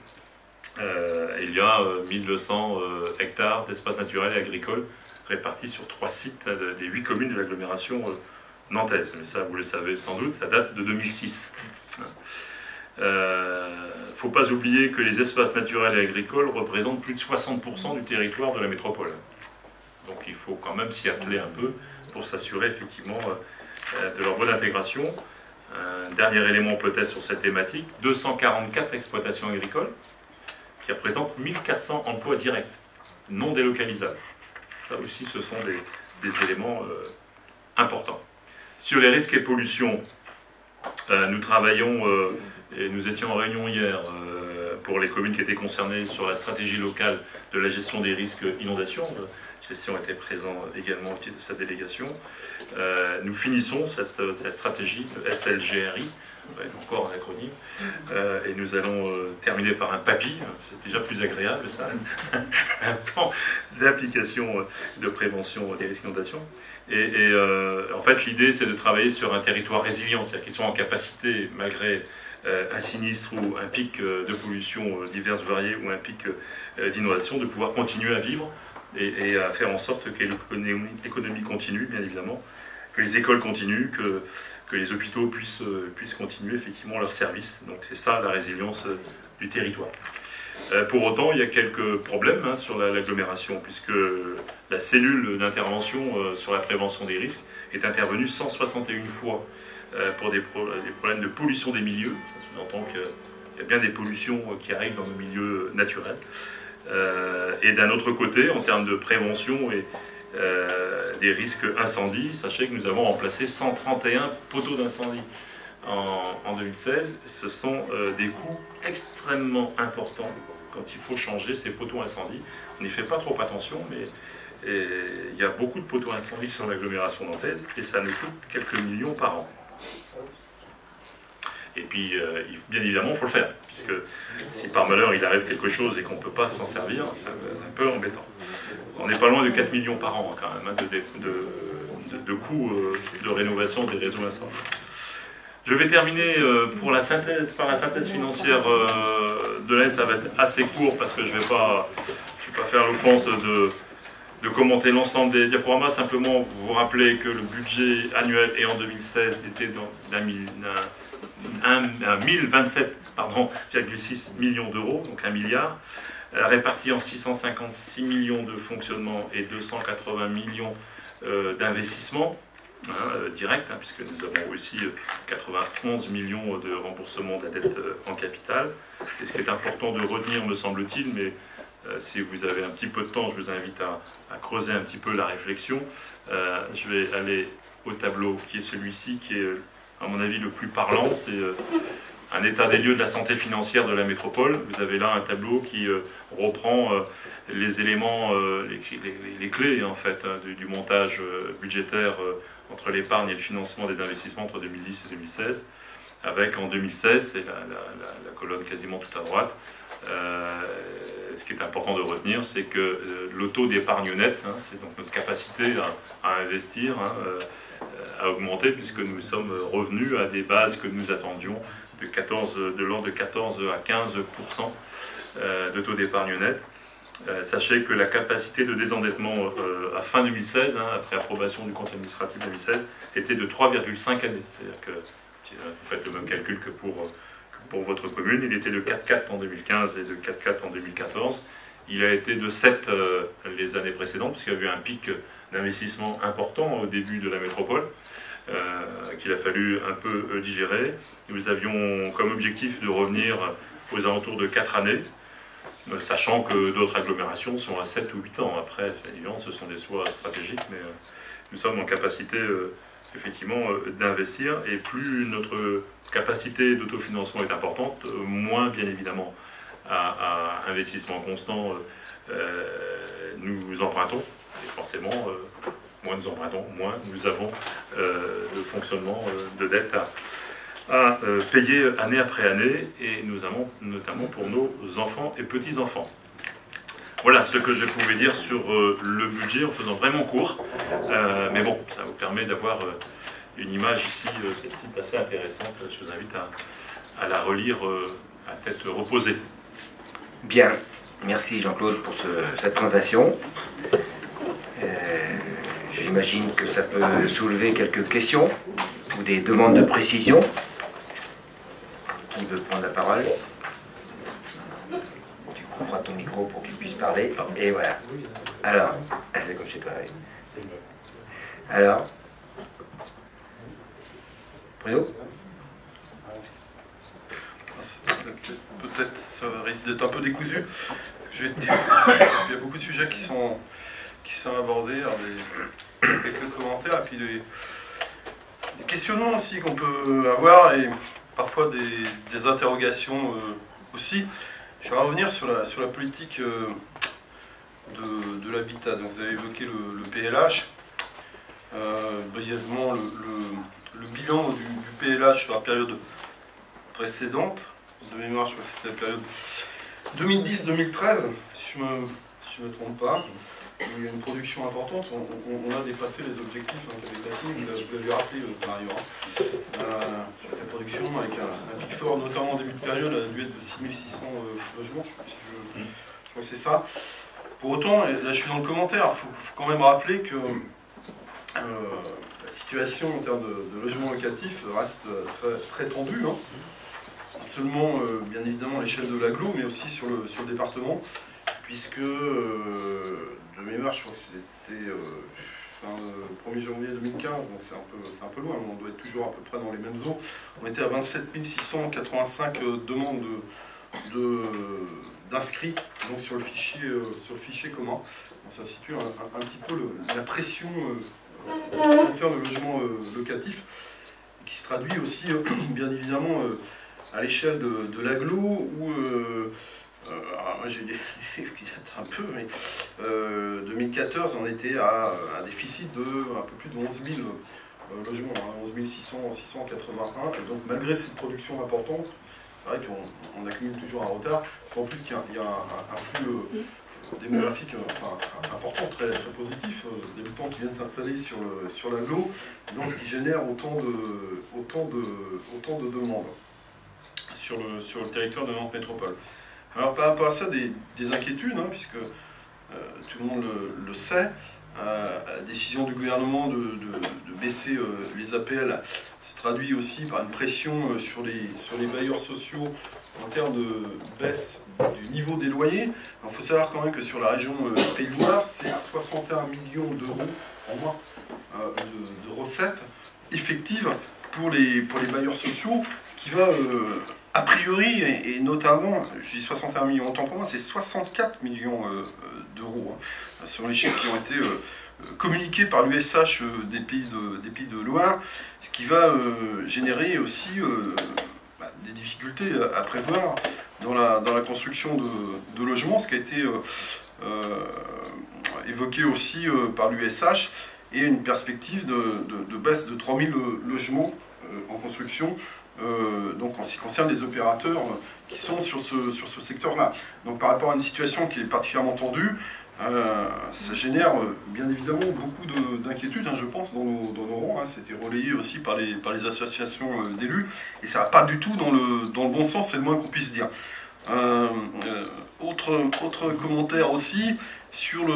S2: il y a 1200 hectares d'espaces naturels et agricoles répartis sur trois sites des huit communes de l'agglomération nantaise. Mais ça, vous le savez sans doute, ça date de 2006. Il ne faut pas oublier que les espaces naturels et agricoles représentent plus de 60% du territoire de la métropole. Donc il faut quand même s'y atteler un peu pour s'assurer effectivement euh, de leur bonne intégration. Dernier élément peut-être sur cette thématique, 244 exploitations agricoles qui représentent 1400 emplois directs, non délocalisables. Ça aussi, ce sont des, éléments euh, importants. Sur les risques et pollutions, euh, nous travaillons, euh, et nous étions en réunion hier euh, pour les communes qui étaient concernées sur la stratégie locale de la gestion des risques inondations. Christian était présent également au titre de sa délégation. nous finissons cette, stratégie de SLGRI, encore un acronyme. Et nous allons terminer par un papy, c'est déjà plus agréable ça, un plan d'application de prévention des risques d'inondation. Et, en fait, l'idée, c'est de travailler sur un territoire résilient, c'est-à-dire qu'ils sont en capacité, malgré un sinistre ou un pic de pollution diverses variées ou un pic d'inondation, de pouvoir continuer à vivre et, à faire en sorte que l'économie continue, bien évidemment, que les écoles continuent, que, les hôpitaux puissent, euh, puissent continuer effectivement leur service. Donc c'est ça la résilience euh, du territoire. Euh, pour autant, il y a quelques problèmes hein, sur l'agglomération, puisque la cellule d'intervention sur la prévention des risques est intervenue 161 fois pour des, problèmes de pollution des milieux. Ça sous-entend qu'il y a bien des pollutions qui arrivent dans nos milieux naturels. et d'un autre côté, en termes de prévention et, euh, des risques incendie. Sachez que nous avons remplacé 131 poteaux d'incendie en, 2016. Ce sont euh, des coûts extrêmement importants quand il faut changer ces poteaux incendie. On n'y fait pas trop attention, mais il y a beaucoup de poteaux incendie sur l'agglomération nantaise et ça nous coûte quelques millions par an. Et puis, euh, bien évidemment, il faut le faire, puisque si par malheur il arrive quelque chose et qu'on ne peut pas s'en servir, c'est un peu embêtant. On n'est pas loin de 4 millions par an, quand même, hein, de, coûts euh, de rénovation des réseaux incendiaires. Je vais terminer euh, pour la synthèse, par la synthèse financière de l'année. Ça va être assez court parce que je ne vais, pas, faire l'offense de, commenter l'ensemble des diaporamas. Simplement vous rappeler que le budget annuel et en 2016 était d'un 1027,6 millions d'euros, donc un milliard, euh, réparti en 656 millions de fonctionnement et 280 millions euh, d'investissement hein, euh, direct, hein, puisque nous avons aussi 91 millions de remboursement de la dette en capital. C'est ce qui est important de retenir, me semble-t-il, mais si vous avez un petit peu de temps, je vous invite à, creuser un petit peu la réflexion. je vais aller au tableau qui est celui-ci, qui est à mon avis, le plus parlant, c'est euh, un état des lieux de la santé financière de la métropole. Vous avez là un tableau qui euh, reprend euh, les éléments, les, clés en fait hein, du, montage budgétaire entre l'épargne et le financement des investissements entre 2010 et 2016. Avec en 2016, c'est la, colonne quasiment tout à droite, ce qui est important de retenir, c'est que le taux d'épargne net, hein, c'est donc notre capacité à, investir, hein, a augmenté puisque nous sommes revenus à des bases que nous attendions de, 14, de l'ordre de 14 à 15% euh, de taux d'épargne net. Euh, sachez que la capacité de désendettement euh, à fin 2016, hein, après approbation du compte administratif 2016, était de 3,5 années. C'est-à-dire que vous faites le même calcul que pour, votre commune. Il était de 4,4 en 2015 et de 4,4 en 2014. Il a été de 7 les années précédentes, puisqu'il y a eu un pic d'investissement important au début de la métropole, euh, qu'il a fallu un peu euh, digérer. Nous avions comme objectif de revenir aux alentours de 4 années, euh, sachant que d'autres agglomérations sont à 7 ou 8 ans. Après, évidemment, ce sont des choix stratégiques, mais nous sommes en capacité effectivement d'investir, et plus notre capacité d'autofinancement est importante, moins bien évidemment à, investissement constant nous empruntons, et forcément, euh, moins nous empruntons, moins nous avons euh, de fonctionnement euh, de dette à payer année après année, et nous avons, notamment pour nos enfants et petits-enfants. Voilà ce que je pouvais dire sur le budget en faisant vraiment court. mais bon, ça vous permet d'avoir une image ici, site assez intéressante. Je vous invite à, à la relire à tête reposée.
S1: Bien, merci Jean-Claude pour cette présentation. Euh, j'imagine que ça peut soulever quelques questions ou des demandes de précision. Qui veut prendre la parole Tu couperas ton micro pour qu'il puisse parler. Et voilà. Alors, ah, c'est comme chez toi. Alors Bruno?
S4: Peut-être ça risque d'être un peu décousu. Je vais te dire, parce qu'il y a beaucoup de sujets qui sont, qui sont abordés, des, quelques commentaires, et puis des, questionnements aussi qu'on peut avoir, et parfois des, interrogations euh, aussi. Je vais revenir sur la, politique euh, de, l'habitat. Donc vous avez évoqué le, PLH, euh, brièvement le, bilan du, PLH sur la période précédente de mémoire, je crois que c'était la période 2010-2013, si je ne me trompe pas. Il y a une production importante, on, a dépassé les objectifs hein, qui avaient passé, vous l'avez rappelé par ailleurs. Euh, la production avec un, pic fort, notamment en début de période, a dû être de 6600 euh, logements, je, crois que c'est ça. Pour autant, là je suis dans le commentaire, il faut, quand même rappeler que euh, la situation en termes de, logements locatifs reste très, très tendue. Hein seulement, euh, bien évidemment, à l'échelle de l'aglo, mais aussi sur le, sur le département, puisque, euh, de mémoire, je crois que c'était euh, fin, 1er janvier 2015, donc c'est un, peu, un peu loin, on doit être toujours à peu près dans les mêmes eaux. On était à 27 685 demandes d'inscrits de, sur, le fichier, sur le fichier commun. ça situe un, petit peu la pression concerne le logement locatif, qui se traduit aussi, bien évidemment, à l'échelle de, de l'aglo où euh, euh, moi j'ai des chiffres qui datent un peu, mais 2014 euh, on était à un déficit de un peu plus de 11 000 logements, 11 600, 681, et donc malgré cette production importante, c'est vrai qu'on accumule toujours un retard, en plus qu'il y a, un, flux démographique important, très, très positif, des habitants qui viennent s'installer sur, sur l'aglo, donc ce qui génère autant de, autant de, autant de demandes sur le, sur le territoire de Nantes Métropole. Alors par rapport à ça, des, inquiétudes, hein, puisque euh, tout le monde le, sait, euh, la décision du gouvernement de, baisser euh, les APL se traduit aussi par une pression sur, les, sur les bailleurs sociaux en termes de baisse du niveau des loyers. Il faut savoir quand même que sur la région Pays de Loire, c'est 61 millions d'euros en moins de, de, recettes effectives pour les, pour les bailleurs sociaux, ce qui va a priori, et, notamment, je dis 61 millions, autant pour moi, c'est 64 millions euh, euh, d'euros hein, sur les chiffres qui ont été euh, communiqués par l'USH des, pays de, Loire, ce qui va générer aussi bah, des difficultés à prévoir dans la, dans la construction de, logements, ce qui a été évoqué aussi par l'USH, et une perspective de, de baisse de 3000 logements en construction euh, donc en ce qui concerne les opérateurs euh, qui sont sur ce, sur ce secteur-là. Donc par rapport à une situation qui est particulièrement tendue, euh, ça génère bien évidemment beaucoup d'inquiétudes, hein, je pense, dans nos, dans nos rangs. Hein. C'était relayé aussi par les, par les associations d'élus, et ça va pas du tout dans le, dans le bon sens, c'est le moins qu'on puisse dire. autre, autre commentaire aussi sur le,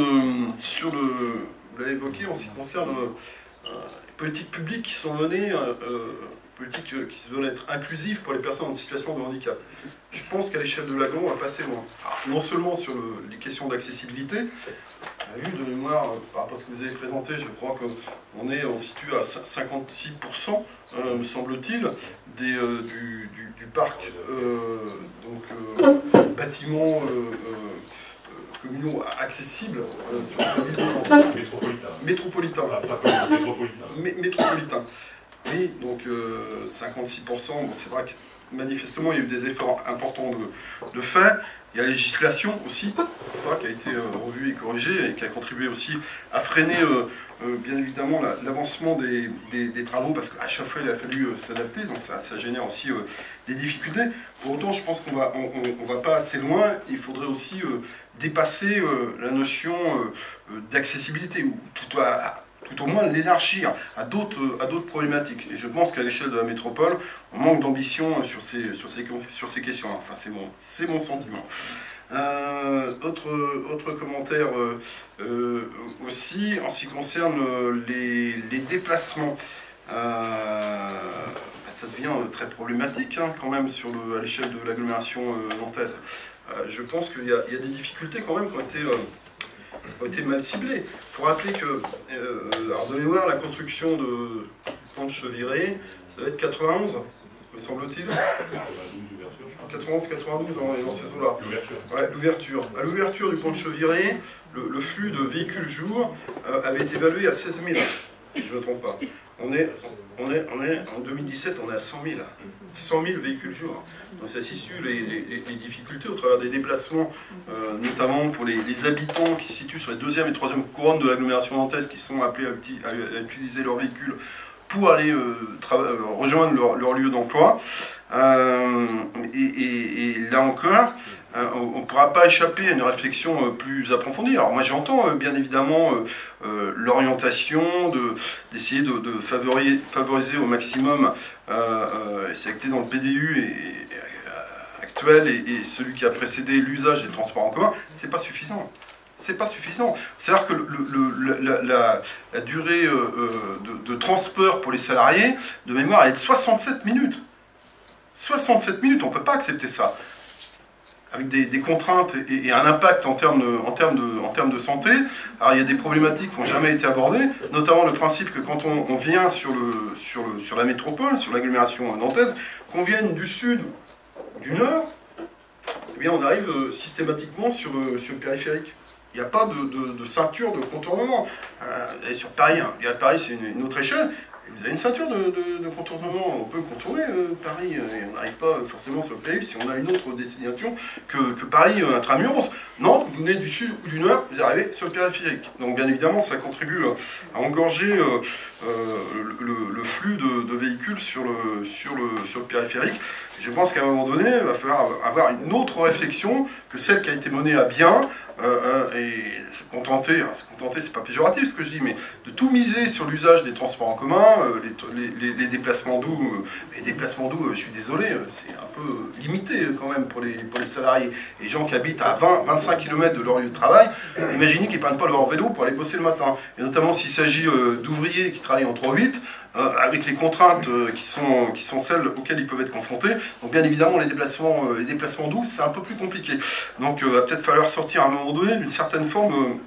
S4: sur le, vous l'avez évoqué en ce qui concerne les politiques publiques qui sont menées politique euh, qui se veut être inclusif pour les personnes en situation de handicap. Je pense qu'à l'échelle de l'aglo, on va passer loin. Non seulement sur les questions d'accessibilité, à vue de mémoire, euh, par rapport à ce que vous avez présenté, je crois qu'on est, on situe à 56%, euh, me semble-t-il, du, parc, donc bâtiments communaux accessibles sur
S2: le métropolitain.
S4: Métropolitain.
S2: métropolitain.
S4: métropolitain. Oui, donc 56%, euh, c'est vrai que manifestement, il y a eu des efforts importants de, de. Il y a la législation aussi, qui a été euh, revue et corrigée et qui a contribué aussi à freiner, euh, bien évidemment, l'avancement des, travaux, parce qu'à chaque fois, il a fallu s'adapter, donc ça, ça, génère aussi des difficultés. Pour autant, je pense qu'on va, on, va pas assez loin. Il faudrait aussi dépasser la notion d'accessibilité, ou tout à, tout au moins l'élargir à d'autres problématiques. Et je pense qu'à l'échelle de la métropole, on manque d'ambition sur ces, sur ces, sur ces questions Enfin, c'est mon, mon sentiment. Euh, autre, autre commentaire euh, euh, aussi, en ce qui concerne les, déplacements. ça devient très problématique hein, quand même sur le, à l'échelle de l'agglomération nantaise. je pense qu'il y, y, a des difficultés quand même qui ont été ont été mal ciblés. Il faut rappeler que, euh, alors de mémoire, la construction de pont de Cheviré, ça va être 91, me semble-t-il. 91, 92 dans, ces eaux-là. Ouais, l'ouverture. À l'ouverture du pont de Cheviré, le, flux de véhicules jour euh, avait été évalué à 16 000, si je ne me trompe pas. On est, on est, on est, en 2017, on est à 100 000. 100 000 véhicules jour. Donc ça situe les, les, difficultés au travers des déplacements, euh, notamment pour les, habitants qui se situent sur les deuxième et troisième couronnes de l'agglomération nantaise qui sont appelés à, utiliser leurs véhicules pour aller euh, euh, rejoindre leur, lieu d'emploi. Et, là encore, euh, on ne pourra pas échapper à une réflexion euh, plus approfondie. Alors moi j'entends euh, bien évidemment l'orientation d'essayer de, favoriser, au maximum, c'est acté dans le PDU actuel et, celui qui a précédé l'usage des transports en commun, c'est pas suffisant. C'est pas suffisant. C'est-à-dire que la, durée de, transport pour les salariés, de mémoire, elle est de 67 minutes. 67 minutes, on ne peut pas accepter ça avec des, contraintes et, un impact en termes, de, en, termes de, en termes de santé. Alors il y a des problématiques qui n'ont jamais été abordées, notamment le principe que quand on, vient sur, le, sur, le, sur la métropole, sur l'agglomération nantaise, qu'on vienne du sud, du nord, eh bien on arrive euh, systématiquement sur, euh, sur le périphérique. Il n'y a pas de, ceinture de contournement. Euh, et sur Paris, hein, Paris c'est une, autre échelle, vous avez une ceinture de, contournement, on peut contourner euh, Paris, euh, et on n'arrive pas forcément sur le périph' si on a une autre destination que, que Paris euh, intramuros. Non, vous venez du sud ou du nord, vous arrivez sur le périphérique. Donc bien évidemment, ça contribue à engorger le, flux de, véhicules sur le, sur le, sur le périphérique. Je pense qu'à un moment donné, il va falloir avoir une autre réflexion que celle qui a été menée à bien, euh, euh, et se contenter, se contenter c'est pas péjoratif ce que je dis, mais de tout miser sur l'usage des transports en commun, euh, les, déplacements doux, les déplacements doux, je suis désolé, c'est un peu limité quand même pour les, pour les salariés. Les gens qui habitent à 20, 25 km de leur lieu de travail, imaginez qu'ils ne prennent pas leur vélo pour aller bosser le matin. Et notamment s'il s'agit d'ouvriers qui travaillent en 3-8, euh, avec les contraintes euh, qui, sont, qui sont celles auxquelles ils peuvent être confrontés. Donc bien évidemment, les déplacements, euh, les déplacements doux, c'est un peu plus compliqué. Donc il va peut-être falloir sortir à un moment donné d'une certaine forme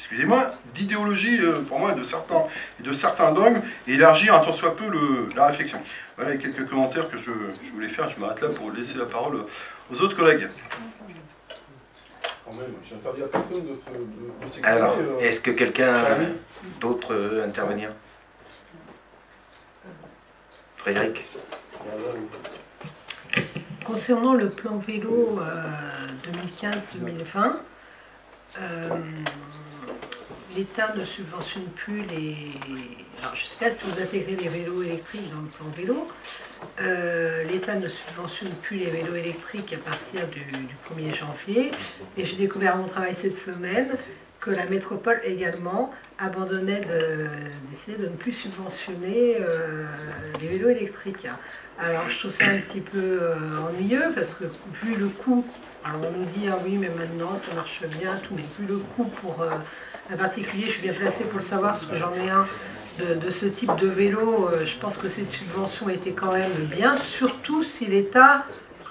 S4: excusez-moi, d'idéologie pour moi de certains, de certains dogmes et élargir un tant soit peu le, la réflexion. Voilà quelques commentaires que je, je voulais faire. Je m'arrête là pour laisser la parole aux autres collègues.
S1: Alors, est-ce que quelqu'un d'autre veut intervenir? Frédéric?
S5: Concernant le plan vélo 2015-2020, euh, l'État ne subventionne plus les... Alors je ne sais pas si vous intégrez les vélos électriques dans le plan vélo. Euh, L'État ne subventionne plus les vélos électriques à partir du, 1er janvier. Et j'ai découvert mon travail cette semaine que la métropole également abandonnait de décider de ne plus subventionner euh, les vélos électriques. Alors je trouve ça un petit peu euh, ennuyeux parce que vu le coût, alors on nous dit ah oui mais maintenant ça marche bien tout, mais vu le coût pour un particulier, je suis bien placé pour le savoir parce que j'en ai un de, ce type de vélo, je pense que cette subvention était quand même bien, surtout si l'État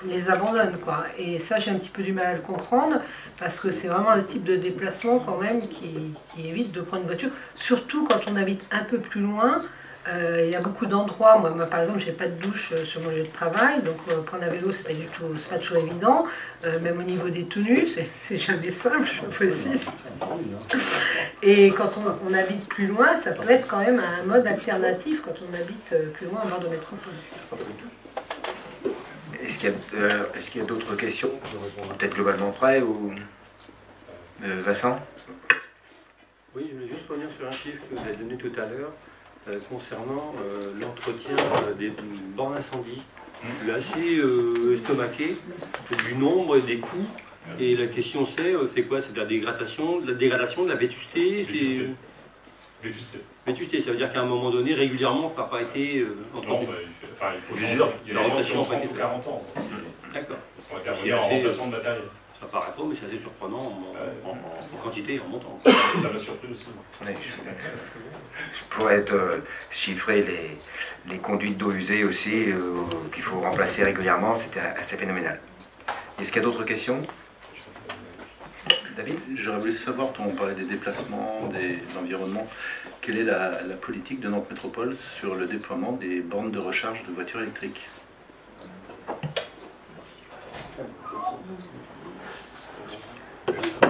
S5: les abandonne. Quoi. Et ça, j'ai un petit peu du mal à le comprendre, parce que c'est vraiment le type de déplacement quand même qui, évite de prendre une voiture, surtout quand on habite un peu plus loin. Euh, il y a beaucoup d'endroits, moi, moi, par exemple j'ai pas de douche euh, sur mon lieu de travail, donc euh, prendre un vélo c'est pas du tout, c'est pas toujours évident, même au niveau des tenues, c'est jamais simple, je précise. Et quand on, habite plus loin, ça peut être quand même un mode alternatif quand on habite plus loin en bord de métropole.
S1: Est-ce qu'il y a, euh, a d'autres questions? Peut-être globalement prêt ou euh, Vincent?
S3: Oui, je voulais juste revenir sur un chiffre que vous avez donné tout à l'heure concernant euh, l'entretien euh, des bornes incendie. Je suis assez euh, estomaqué du nombre et des coûts. Et la question c'est, euh, c'est quoi? C'est de la dégradation, de la dégradation, de la vétusté
S2: Vétusté. Vétusté.
S3: Vétusté, ça veut dire qu'à un moment donné, régulièrement, ça n'a pas été euh,
S2: Non, bah, il fait- enfin, il faut
S1: L'usure.
S2: Il y a des gens qui
S3: L'orientation
S2: ont
S3: n'a pas
S2: 30
S3: été
S2: ou
S3: faite.
S2: 40 ans.
S3: D'accord.
S2: On va en
S3: C'est-
S2: remplacement de matériel.
S3: Ça paraît pas, mais c'est assez surprenant en, en- en- en quantité et en montant.
S2: Ça m'a surpris aussi. moi.
S1: Je, je pourrais être, euh, chiffrer les, les conduites d'eau usée aussi, euh, qu'il faut remplacer régulièrement, c'était assez phénoménal. Est-ce qu'il y a d'autres questions? David?
S6: J'aurais voulu savoir, on parlait des déplacements, des, de l'environnement, quelle est la, la politique de Nantes Métropole sur le déploiement des bornes de recharge de voitures électriques?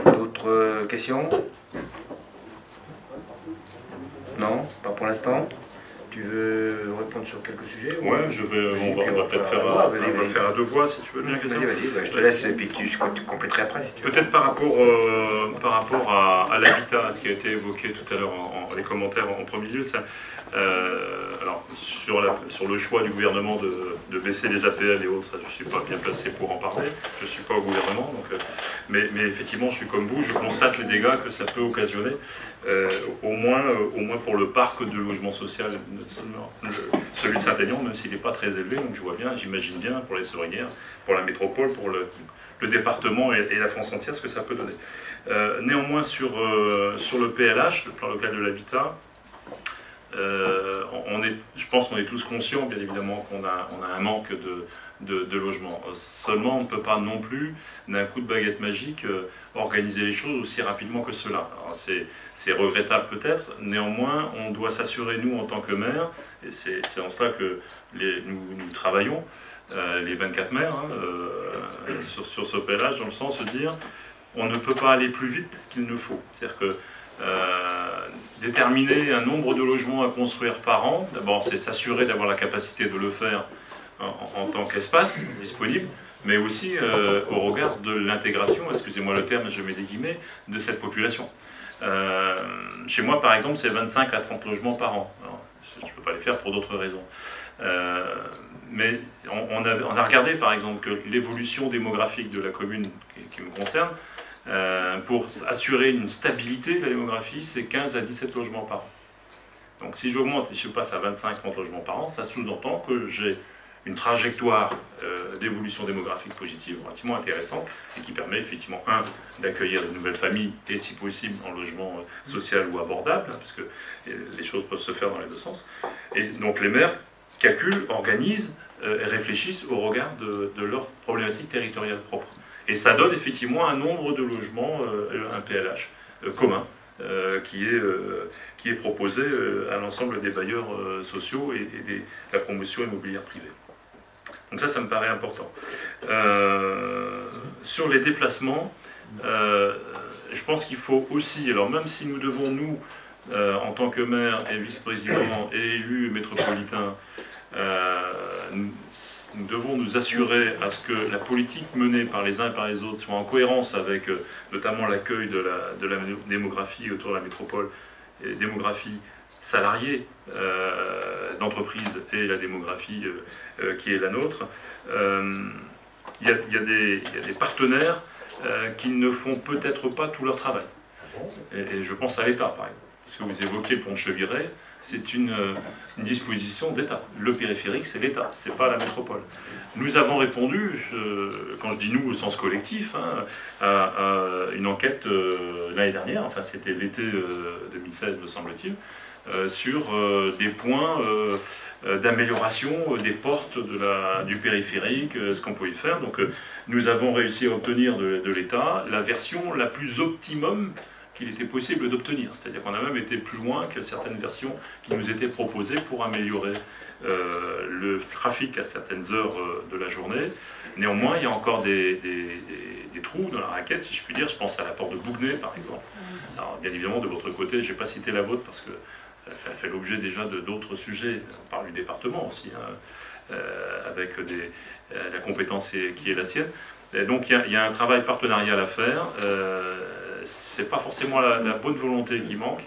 S1: D'autres euh, questions? Non? Pas pour l'instant? Tu veux répondre sur quelques sujets ou-
S2: Ouais, je vais, on va, peut-être faire, à- faire deux voix si tu veux bien.
S1: Vas-y, vas-y, je te laisse et puis tu, je, compléterai après si tu veux.
S2: Peut-être par rapport, euh, par rapport à, à l'habitat, à ce qui a été évoqué tout à l'heure en, en- les commentaires en premier lieu, ça, euh, alors sur, la- sur le choix du gouvernement de, de baisser les APL et autres, ça, je ne suis pas bien placé pour en parler, je ne suis pas au gouvernement, donc, euh, mais, mais effectivement je suis comme vous, je constate les dégâts que ça peut occasionner, au, moins, au moins pour le parc de logement social, celui de Saint-Aignan, même s'il n'est pas très élevé, donc je vois bien, j'imagine bien pour les Sorinières, pour la métropole, pour le, département et, la France entière, ce que ça peut donner. Euh, néanmoins, sur, euh, le PLH, le plan local de l'habitat, euh, je pense qu'on est tous conscients, bien évidemment, qu'on on a un manque de, de, logements. Euh, Seulement, on ne peut pas non plus, d'un coup de baguette magique, euh, organiser les choses aussi rapidement que cela. C'est regrettable peut-être, néanmoins, on doit s'assurer, nous, en tant que maires, et c'est en cela que nous, travaillons, euh, les 24 maires, hein, sur, ce PLH, dans le sens de dire on ne peut pas aller plus vite qu'il ne faut. C'est-à-dire que déterminer un nombre de logements à construire par an, d'abord c'est s'assurer d'avoir la capacité de le faire en, tant qu'espace disponible, mais aussi euh, au regard de l'intégration, excusez-moi le terme, je mets des guillemets, de cette population. Euh, chez moi, par exemple, c'est 25 à 30 logements par an. Je ne peux pas les faire pour d'autres raisons. Euh, mais on, a, regardé, par exemple, que l'évolution démographique de la commune qui, me concerne, pour assurer une stabilité de la démographie, c'est 15 à 17 logements par an. Donc si j'augmente et je passe à 25-30 logements par an, ça sous-entend que j'ai une trajectoire euh, d'évolution démographique positive relativement intéressante et qui permet effectivement, un, d'accueillir de nouvelles familles et si possible en logement euh, social ou abordable, hein, parce que euh, les choses peuvent se faire dans les deux sens. Et donc les maires calculent, organisent et réfléchissent au regard de, de leurs problématiques territoriales propres. Et ça donne effectivement un nombre de logements, un PLH commun, qui, est, qui est proposé à l'ensemble des bailleurs sociaux et, des, la promotion immobilière privée. Donc ça, ça me paraît important. Euh, sur les déplacements, euh, je pense qu'il faut aussi, alors même si nous devons, nous, euh, en tant que maire et vice-président et élus métropolitains, euh, nous, devons nous assurer à ce que la politique menée par les uns et par les autres soit en cohérence avec notamment l'accueil de la, de la démographie autour de la métropole, et démographie salariée euh, et la démographie euh, euh, qui est la nôtre. Euh, Il y, a, il y a des- partenaires euh, qui ne font peut-être pas tout leur travail. Et, je pense à l'État, par exemple. Parce que vous évoquez le pont de Cheviré, c'est une, euh, disposition d'État. Le périphérique, c'est l'État, c'est pas la métropole. Nous avons répondu, quand je dis nous au sens collectif, hein, à, une enquête euh, l'année dernière, enfin c'était l'été euh, 2016 me semble-t-il, euh, sur euh, des points euh, euh, d'amélioration euh, des portes de la, du périphérique, euh, ce qu'on pouvait faire. Donc euh, nous avons réussi à obtenir de, l'État la version la plus optimum qu'il était possible d'obtenir. C'est-à-dire qu'on a même été plus loin que certaines versions qui nous étaient proposées pour améliorer euh, le trafic à certaines heures euh, de la journée. Néanmoins, il y a encore des, des- trous dans la raquette, si je puis dire. Je pense à la porte de Bougnay, par exemple. Alors, bien évidemment, de votre côté, je n'ai pas cité la vôtre parce que elle fait l'objet déjà de d'autres sujets, on parle du département aussi, hein, avec des, la compétence qui est la sienne. Donc il y, a un travail partenarial à faire. c'est pas forcément la, bonne volonté qui manque,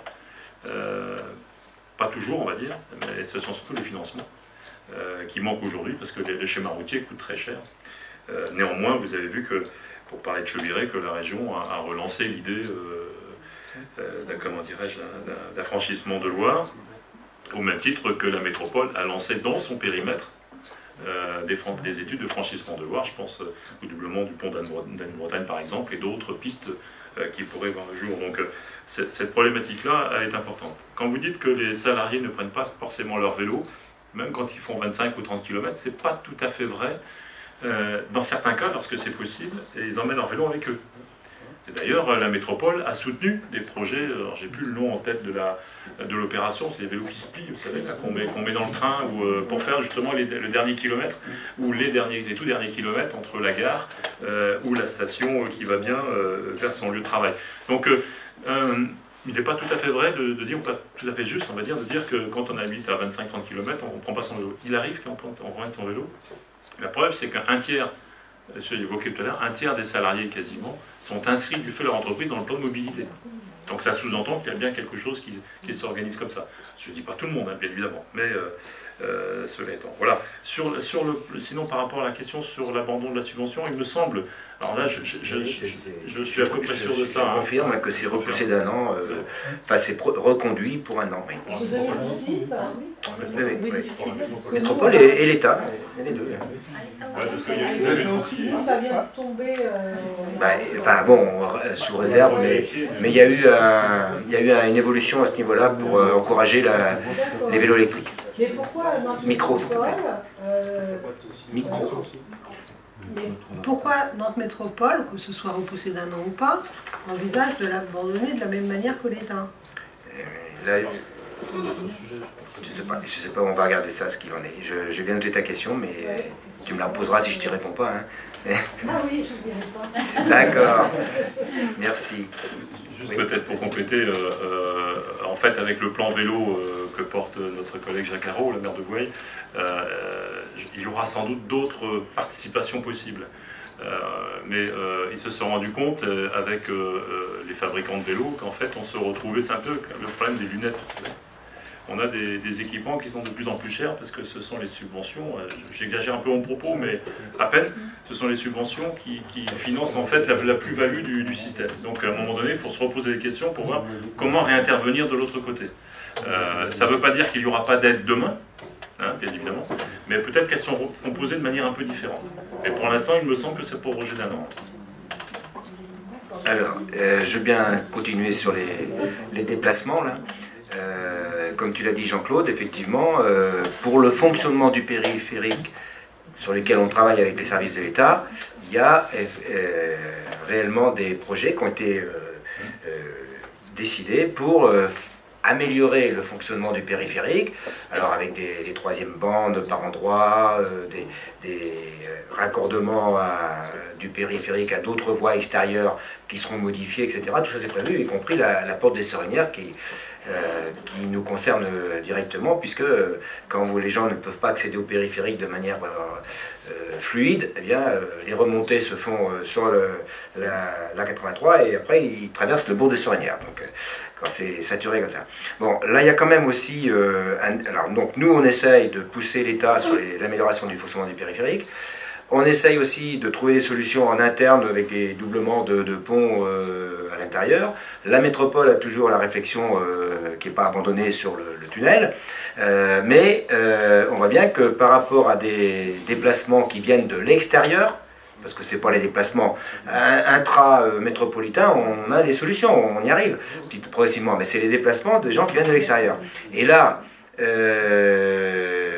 S2: pas toujours on va dire, mais ce sont surtout les financements qui manquent aujourd'hui parce que les, schémas routiers coûtent très cher. néanmoins, vous avez vu que, pour parler de Cheviré, que la région a, relancé l'idée euh, comment dirais-je, d'un franchissement de Loire, au même titre que la métropole a lancé dans son périmètre euh, des, études de franchissement de Loire, je pense euh, au doublement du pont d'Anne-Bretagne par exemple, et d'autres pistes qui pourraient voir le jour. Donc cette problématique-là, elle est importante. Quand vous dites que les salariés ne prennent pas forcément leur vélo, même quand ils font 25 ou 30 km, c'est pas tout à fait vrai. dans certains cas, lorsque c'est possible, ils emmènent leur vélo avec eux. D'ailleurs, la métropole a soutenu des projets, j'ai plus le nom en tête de l'opération, de c'est les vélos qui se plient, vous savez, qu'on met, met, dans le train ou, euh, pour faire justement les, le dernier kilomètre, ou les, derniers, les tout derniers kilomètres entre la gare euh, ou la station qui va bien euh, vers son lieu de travail. Donc, il n'est pas tout à fait vrai de, dire, ou pas tout à fait juste, on va dire, de dire que quand on habite à 25-30 km, on ne prend pas son vélo. Il arrive qu'on prenne son vélo. La preuve, c'est qu'un tiers je l'ai évoqué tout à l'heure, un tiers des salariés quasiment sont inscrits du fait de leur entreprise dans le plan de mobilité. Donc ça sous-entend qu'il y a bien quelque chose qui, s'organise comme ça. Je ne dis pas tout le monde, hein, bien évidemment, mais euh, euh, cela étant. Voilà. Sur, sur le, sinon, par rapport à la question sur l'abandon de la subvention, il me semble, alors là, je, je, suis à peu près sûr de ça.
S1: Je hein. confirme que c'est repoussé d'un an, euh, enfin c'est reconduit pour un an. Oui. Métropole et, l'État, les deux. parce qu'il y a Ça vient de tomber. Bah, enfin bon, sous réserve, mais, mais il y a eu, il y a eu une évolution à ce niveau-là pour encourager la, les vélos électriques. Mais pourquoi notre Micro, métropole euh, Micro.
S5: pourquoi notre métropole, que ce soit repoussé d'un an ou pas, envisage de l'abandonner de la même manière que l'État?
S1: Euh, je ne sais pas, je sais pas, on va regarder ça, ce qu'il en est. J'ai bien noté ta question, mais tu me la poseras si je ne t'y réponds pas. Hein.
S5: Ah oui, je ne réponds
S1: pas. D'accord, merci.
S2: Peut-être pour compléter, euh, en fait, avec le plan vélo que porte notre collègue Jacques Haro, la maire de euh, il y aura sans doute d'autres participations possibles. Euh, mais euh, ils se sont rendus compte avec les fabricants de vélos qu'en fait on se retrouvait, c'est un peu le problème des lunettes. On a des, équipements qui sont de plus en plus chers parce que ce sont les subventions, j'exagère un peu mon propos, mais à peine, ce sont les subventions qui, financent en fait la, plus-value du, système. Donc à un moment donné, il faut se reposer des questions pour voir comment réintervenir de l'autre côté. Euh, ça ne veut pas dire qu'il n'y aura pas d'aide demain, hein, bien évidemment, mais peut-être qu'elles sont composées de manière un peu différente. Mais pour l'instant, il me semble que c'est pour Roger d'un
S1: Alors, euh, je veux bien continuer sur les, déplacements. Là. Euh, comme tu l'as dit Jean-Claude, effectivement, pour le fonctionnement du périphérique sur lequel on travaille avec les services de l'État, il y a réellement des projets qui ont été décidés pour améliorer le fonctionnement du périphérique, alors avec des, troisièmes bandes par endroit, euh, des, euh, raccordements du périphérique à d'autres voies extérieures qui seront modifiées, etc. Tout ça c'est prévu, y compris la, porte des Serenières qui, euh, qui nous concerne directement, puisque quand les gens ne peuvent pas accéder au périphérique de manière fluide, eh bien, les remontées se font sur le, la, 83 et après ils traversent le bourg de Serenières. Donc, c'est saturé comme ça. Bon, là, il y a quand même aussi... Euh, alors, donc, nous, on essaye de pousser l'État sur les améliorations du fonctionnement du périphérique. On essaye aussi de trouver des solutions en interne avec des doublements de, ponts euh, à l'intérieur. La métropole a toujours la réflexion euh, qui n'est pas abandonnée sur le, tunnel. mais on voit bien que par rapport à des déplacements qui viennent de l'extérieur, parce que ce n'est pas les déplacements intra-métropolitains, on a des solutions, on y arrive progressivement, mais c'est les déplacements de gens qui viennent de l'extérieur. Et là, euh,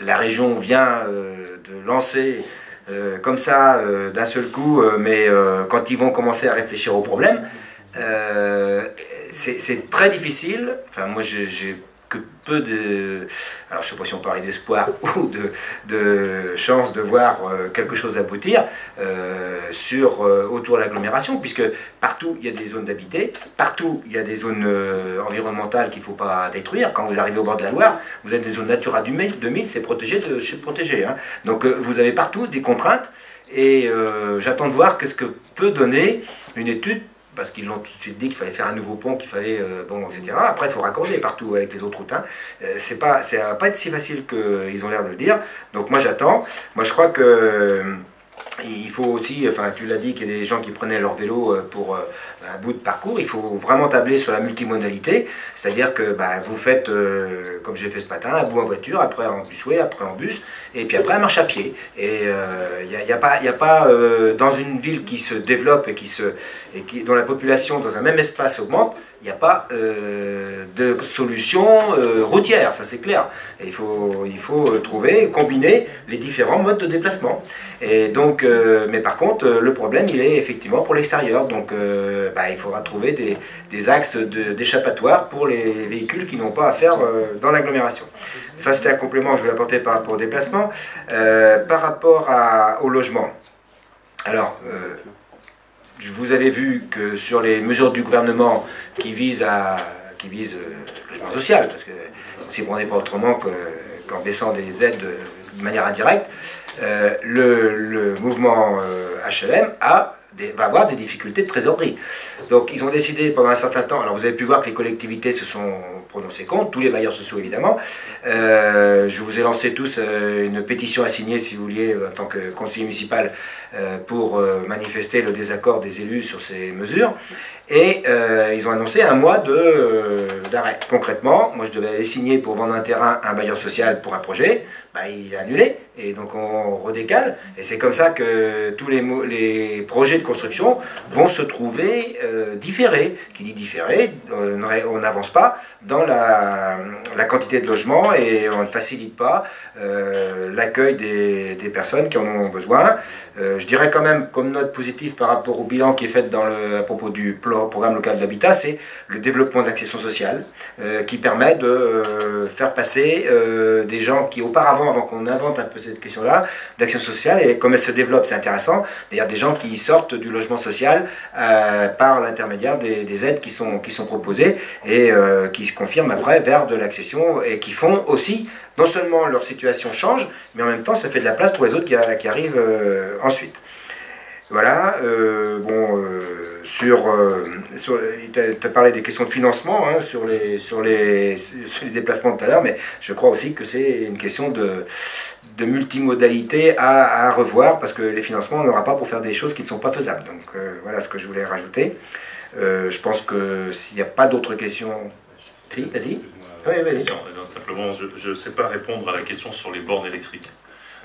S1: la région vient euh, lancer euh, comme ça d'un seul coup, mais quand ils vont commencer à réfléchir au problème, c'est très difficile. Enfin, moi, j'ai peu de... Alors je ne sais pas si on parlait d'espoir ou de, de chance de voir euh, quelque chose aboutir euh, sur, euh, autour de l'agglomération, puisque partout il y a des zones d'habité, partout il y a des zones environnementales qu'il ne faut pas détruire. Quand vous arrivez au bord de la Loire, vous avez des zones Natura 2000, c'est protégé de chez protégé. Hein. Donc vous avez partout des contraintes et j'attends de voir qu'est-ce que peut donner une étude parce qu'ils l'ont tout de suite dit qu'il fallait faire un nouveau pont, qu'il fallait, euh, bon, etc. Après, il faut raccorder partout avec les autres routes. Hein. Euh, c'est pas, ça va pas être si facile qu'ils ont l'air de le dire. Donc moi, j'attends. Moi, je crois que il faut aussi, enfin tu l'as dit, qu'il y a des gens qui prenaient leur vélo euh, pour euh, un bout de parcours. Il faut vraiment tabler sur la multimodalité, c'est-à-dire que bah, vous faites, euh, comme j'ai fait ce matin, un bout en voiture, après en busway, après en bus, et puis après un marche à pied. Et il n'y a, y a, pas, y a pas dans une ville qui se développe et, qui se, et qui, dont la population dans un même espace augmente, il n'y a pas euh, de solution euh, routière, ça c'est clair. il faut, il faut trouver, combiner les différents modes de déplacement. Et donc, euh, mais par contre, le problème, il est effectivement pour l'extérieur. Donc, bah, il faudra trouver des, des axes d'échappatoire pour les, véhicules qui n'ont pas à faire dans l'agglomération. Ça, c'était un complément que je voulais apporter par rapport au déplacement. par rapport à, au logement. Alors, vous avez vu que sur les mesures du gouvernement qui visent, qui visent euh, le logement social, parce que si on n'est pas autrement qu'en baissant des aides de, manière indirecte, euh, le, mouvement HLM euh, a va avoir des difficultés de trésorerie. Donc ils ont décidé pendant un certain temps, alors vous avez pu voir que les collectivités se sont prononcées contre, tous les bailleurs sociaux évidemment. je vous ai lancé tous une pétition à signer si vous vouliez en tant que conseiller municipal pour euh, manifester le désaccord des élus sur ces mesures. Et euh, ils ont annoncé un mois d'arrêt. Concrètement, moi je devais aller signer pour vendre un terrain un bailleur social pour un projet. Bah, il a annulé et donc on redécale. Et c'est comme ça que tous les, projets de construction vont se trouver différés. Qui dit différés, on n'avance pas dans la, quantité de logements et on ne facilite pas l'accueil des, personnes qui en ont besoin je dirais quand même, comme note positive par rapport au bilan qui est fait dans le, à propos du programme local d'habitat, c'est le développement de l'accession sociale, euh, qui permet de euh, faire passer euh, des gens qui auparavant, avant qu'on invente un peu cette question-là, d'action sociale, et comme elle se développe, c'est intéressant, d'ailleurs des gens qui sortent du logement social par l'intermédiaire des, des, aides qui sont, qui sont proposées et qui se confirment après vers de l'accession et qui font aussi non seulement leur situation change, mais en même temps ça fait de la place pour les autres qui, arrivent euh, ensuite. Voilà, euh, bon, euh, sur, sur tu as, parlé des questions de financement hein, sur, les, sur, les, sur les déplacements tout à l'heure, mais je crois aussi que c'est une question de, de multimodalité à, à, revoir, parce que les financements, on n'aura pas pour faire des choses qui ne sont pas faisables. Donc voilà ce que je voulais rajouter. je pense que s'il n'y a pas d'autres questions... Si, vas-y.
S2: Oui, oui. simplement, je ne sais pas répondre à la question sur les bornes électriques.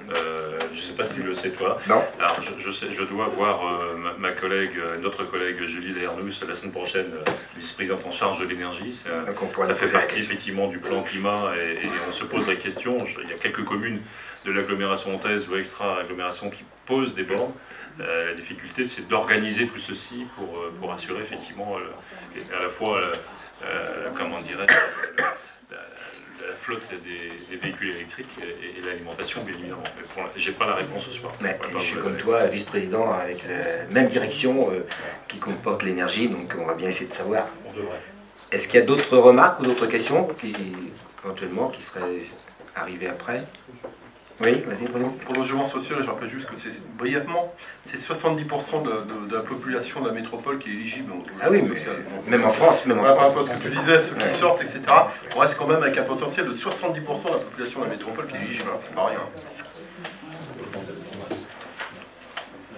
S2: Euh, je ne sais pas si tu le sais toi.
S1: Non.
S2: Alors je, sais, je dois voir euh, ma, collègue, euh, notre collègue Julie Lernous la semaine prochaine, vice-présidente en charge de l'énergie. Ça, ça fait partie effectivement du plan climat et, on se pose la question. il y a quelques communes de l'agglomération hontaise ou extra-agglomération qui posent des bornes. la difficulté, c'est d'organiser tout ceci pour, pour assurer effectivement à la fois, comment dirais-je, la flotte des, véhicules électriques et, l'alimentation, bien évidemment. J'ai pas la réponse ce soir.
S1: je suis comme toi, vice-président avec la même direction euh, qui comporte l'énergie, donc on va bien essayer de savoir.
S2: On devrait.
S1: Est-ce qu'il y a d'autres remarques ou d'autres questions qui, éventuellement, qui seraient arrivées après? Oui, vas-y,
S4: Pour le logement social, je rappelle juste que c'est brièvement, c'est 70% de, la population de la métropole qui est éligible au
S1: ah oui, social. même en France, même en France.
S4: Parce que tu disais, ceux qui sortent, etc., on reste quand même avec un potentiel de 70% de la population de la métropole qui est éligible, hein, c'est pas rien.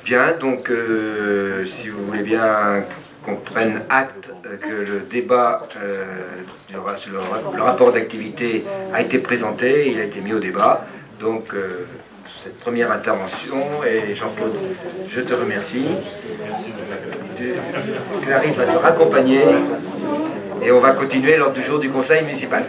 S1: Bien, donc euh, si vous voulez bien qu'on prenne acte euh, que le débat euh, sur le rapport d'activité a été présenté, il a été mis au débat donc euh, cette première intervention. Et Jean-Claude, je te remercie. Clarisse va te raccompagner et on va continuer lors du jour du conseil municipal.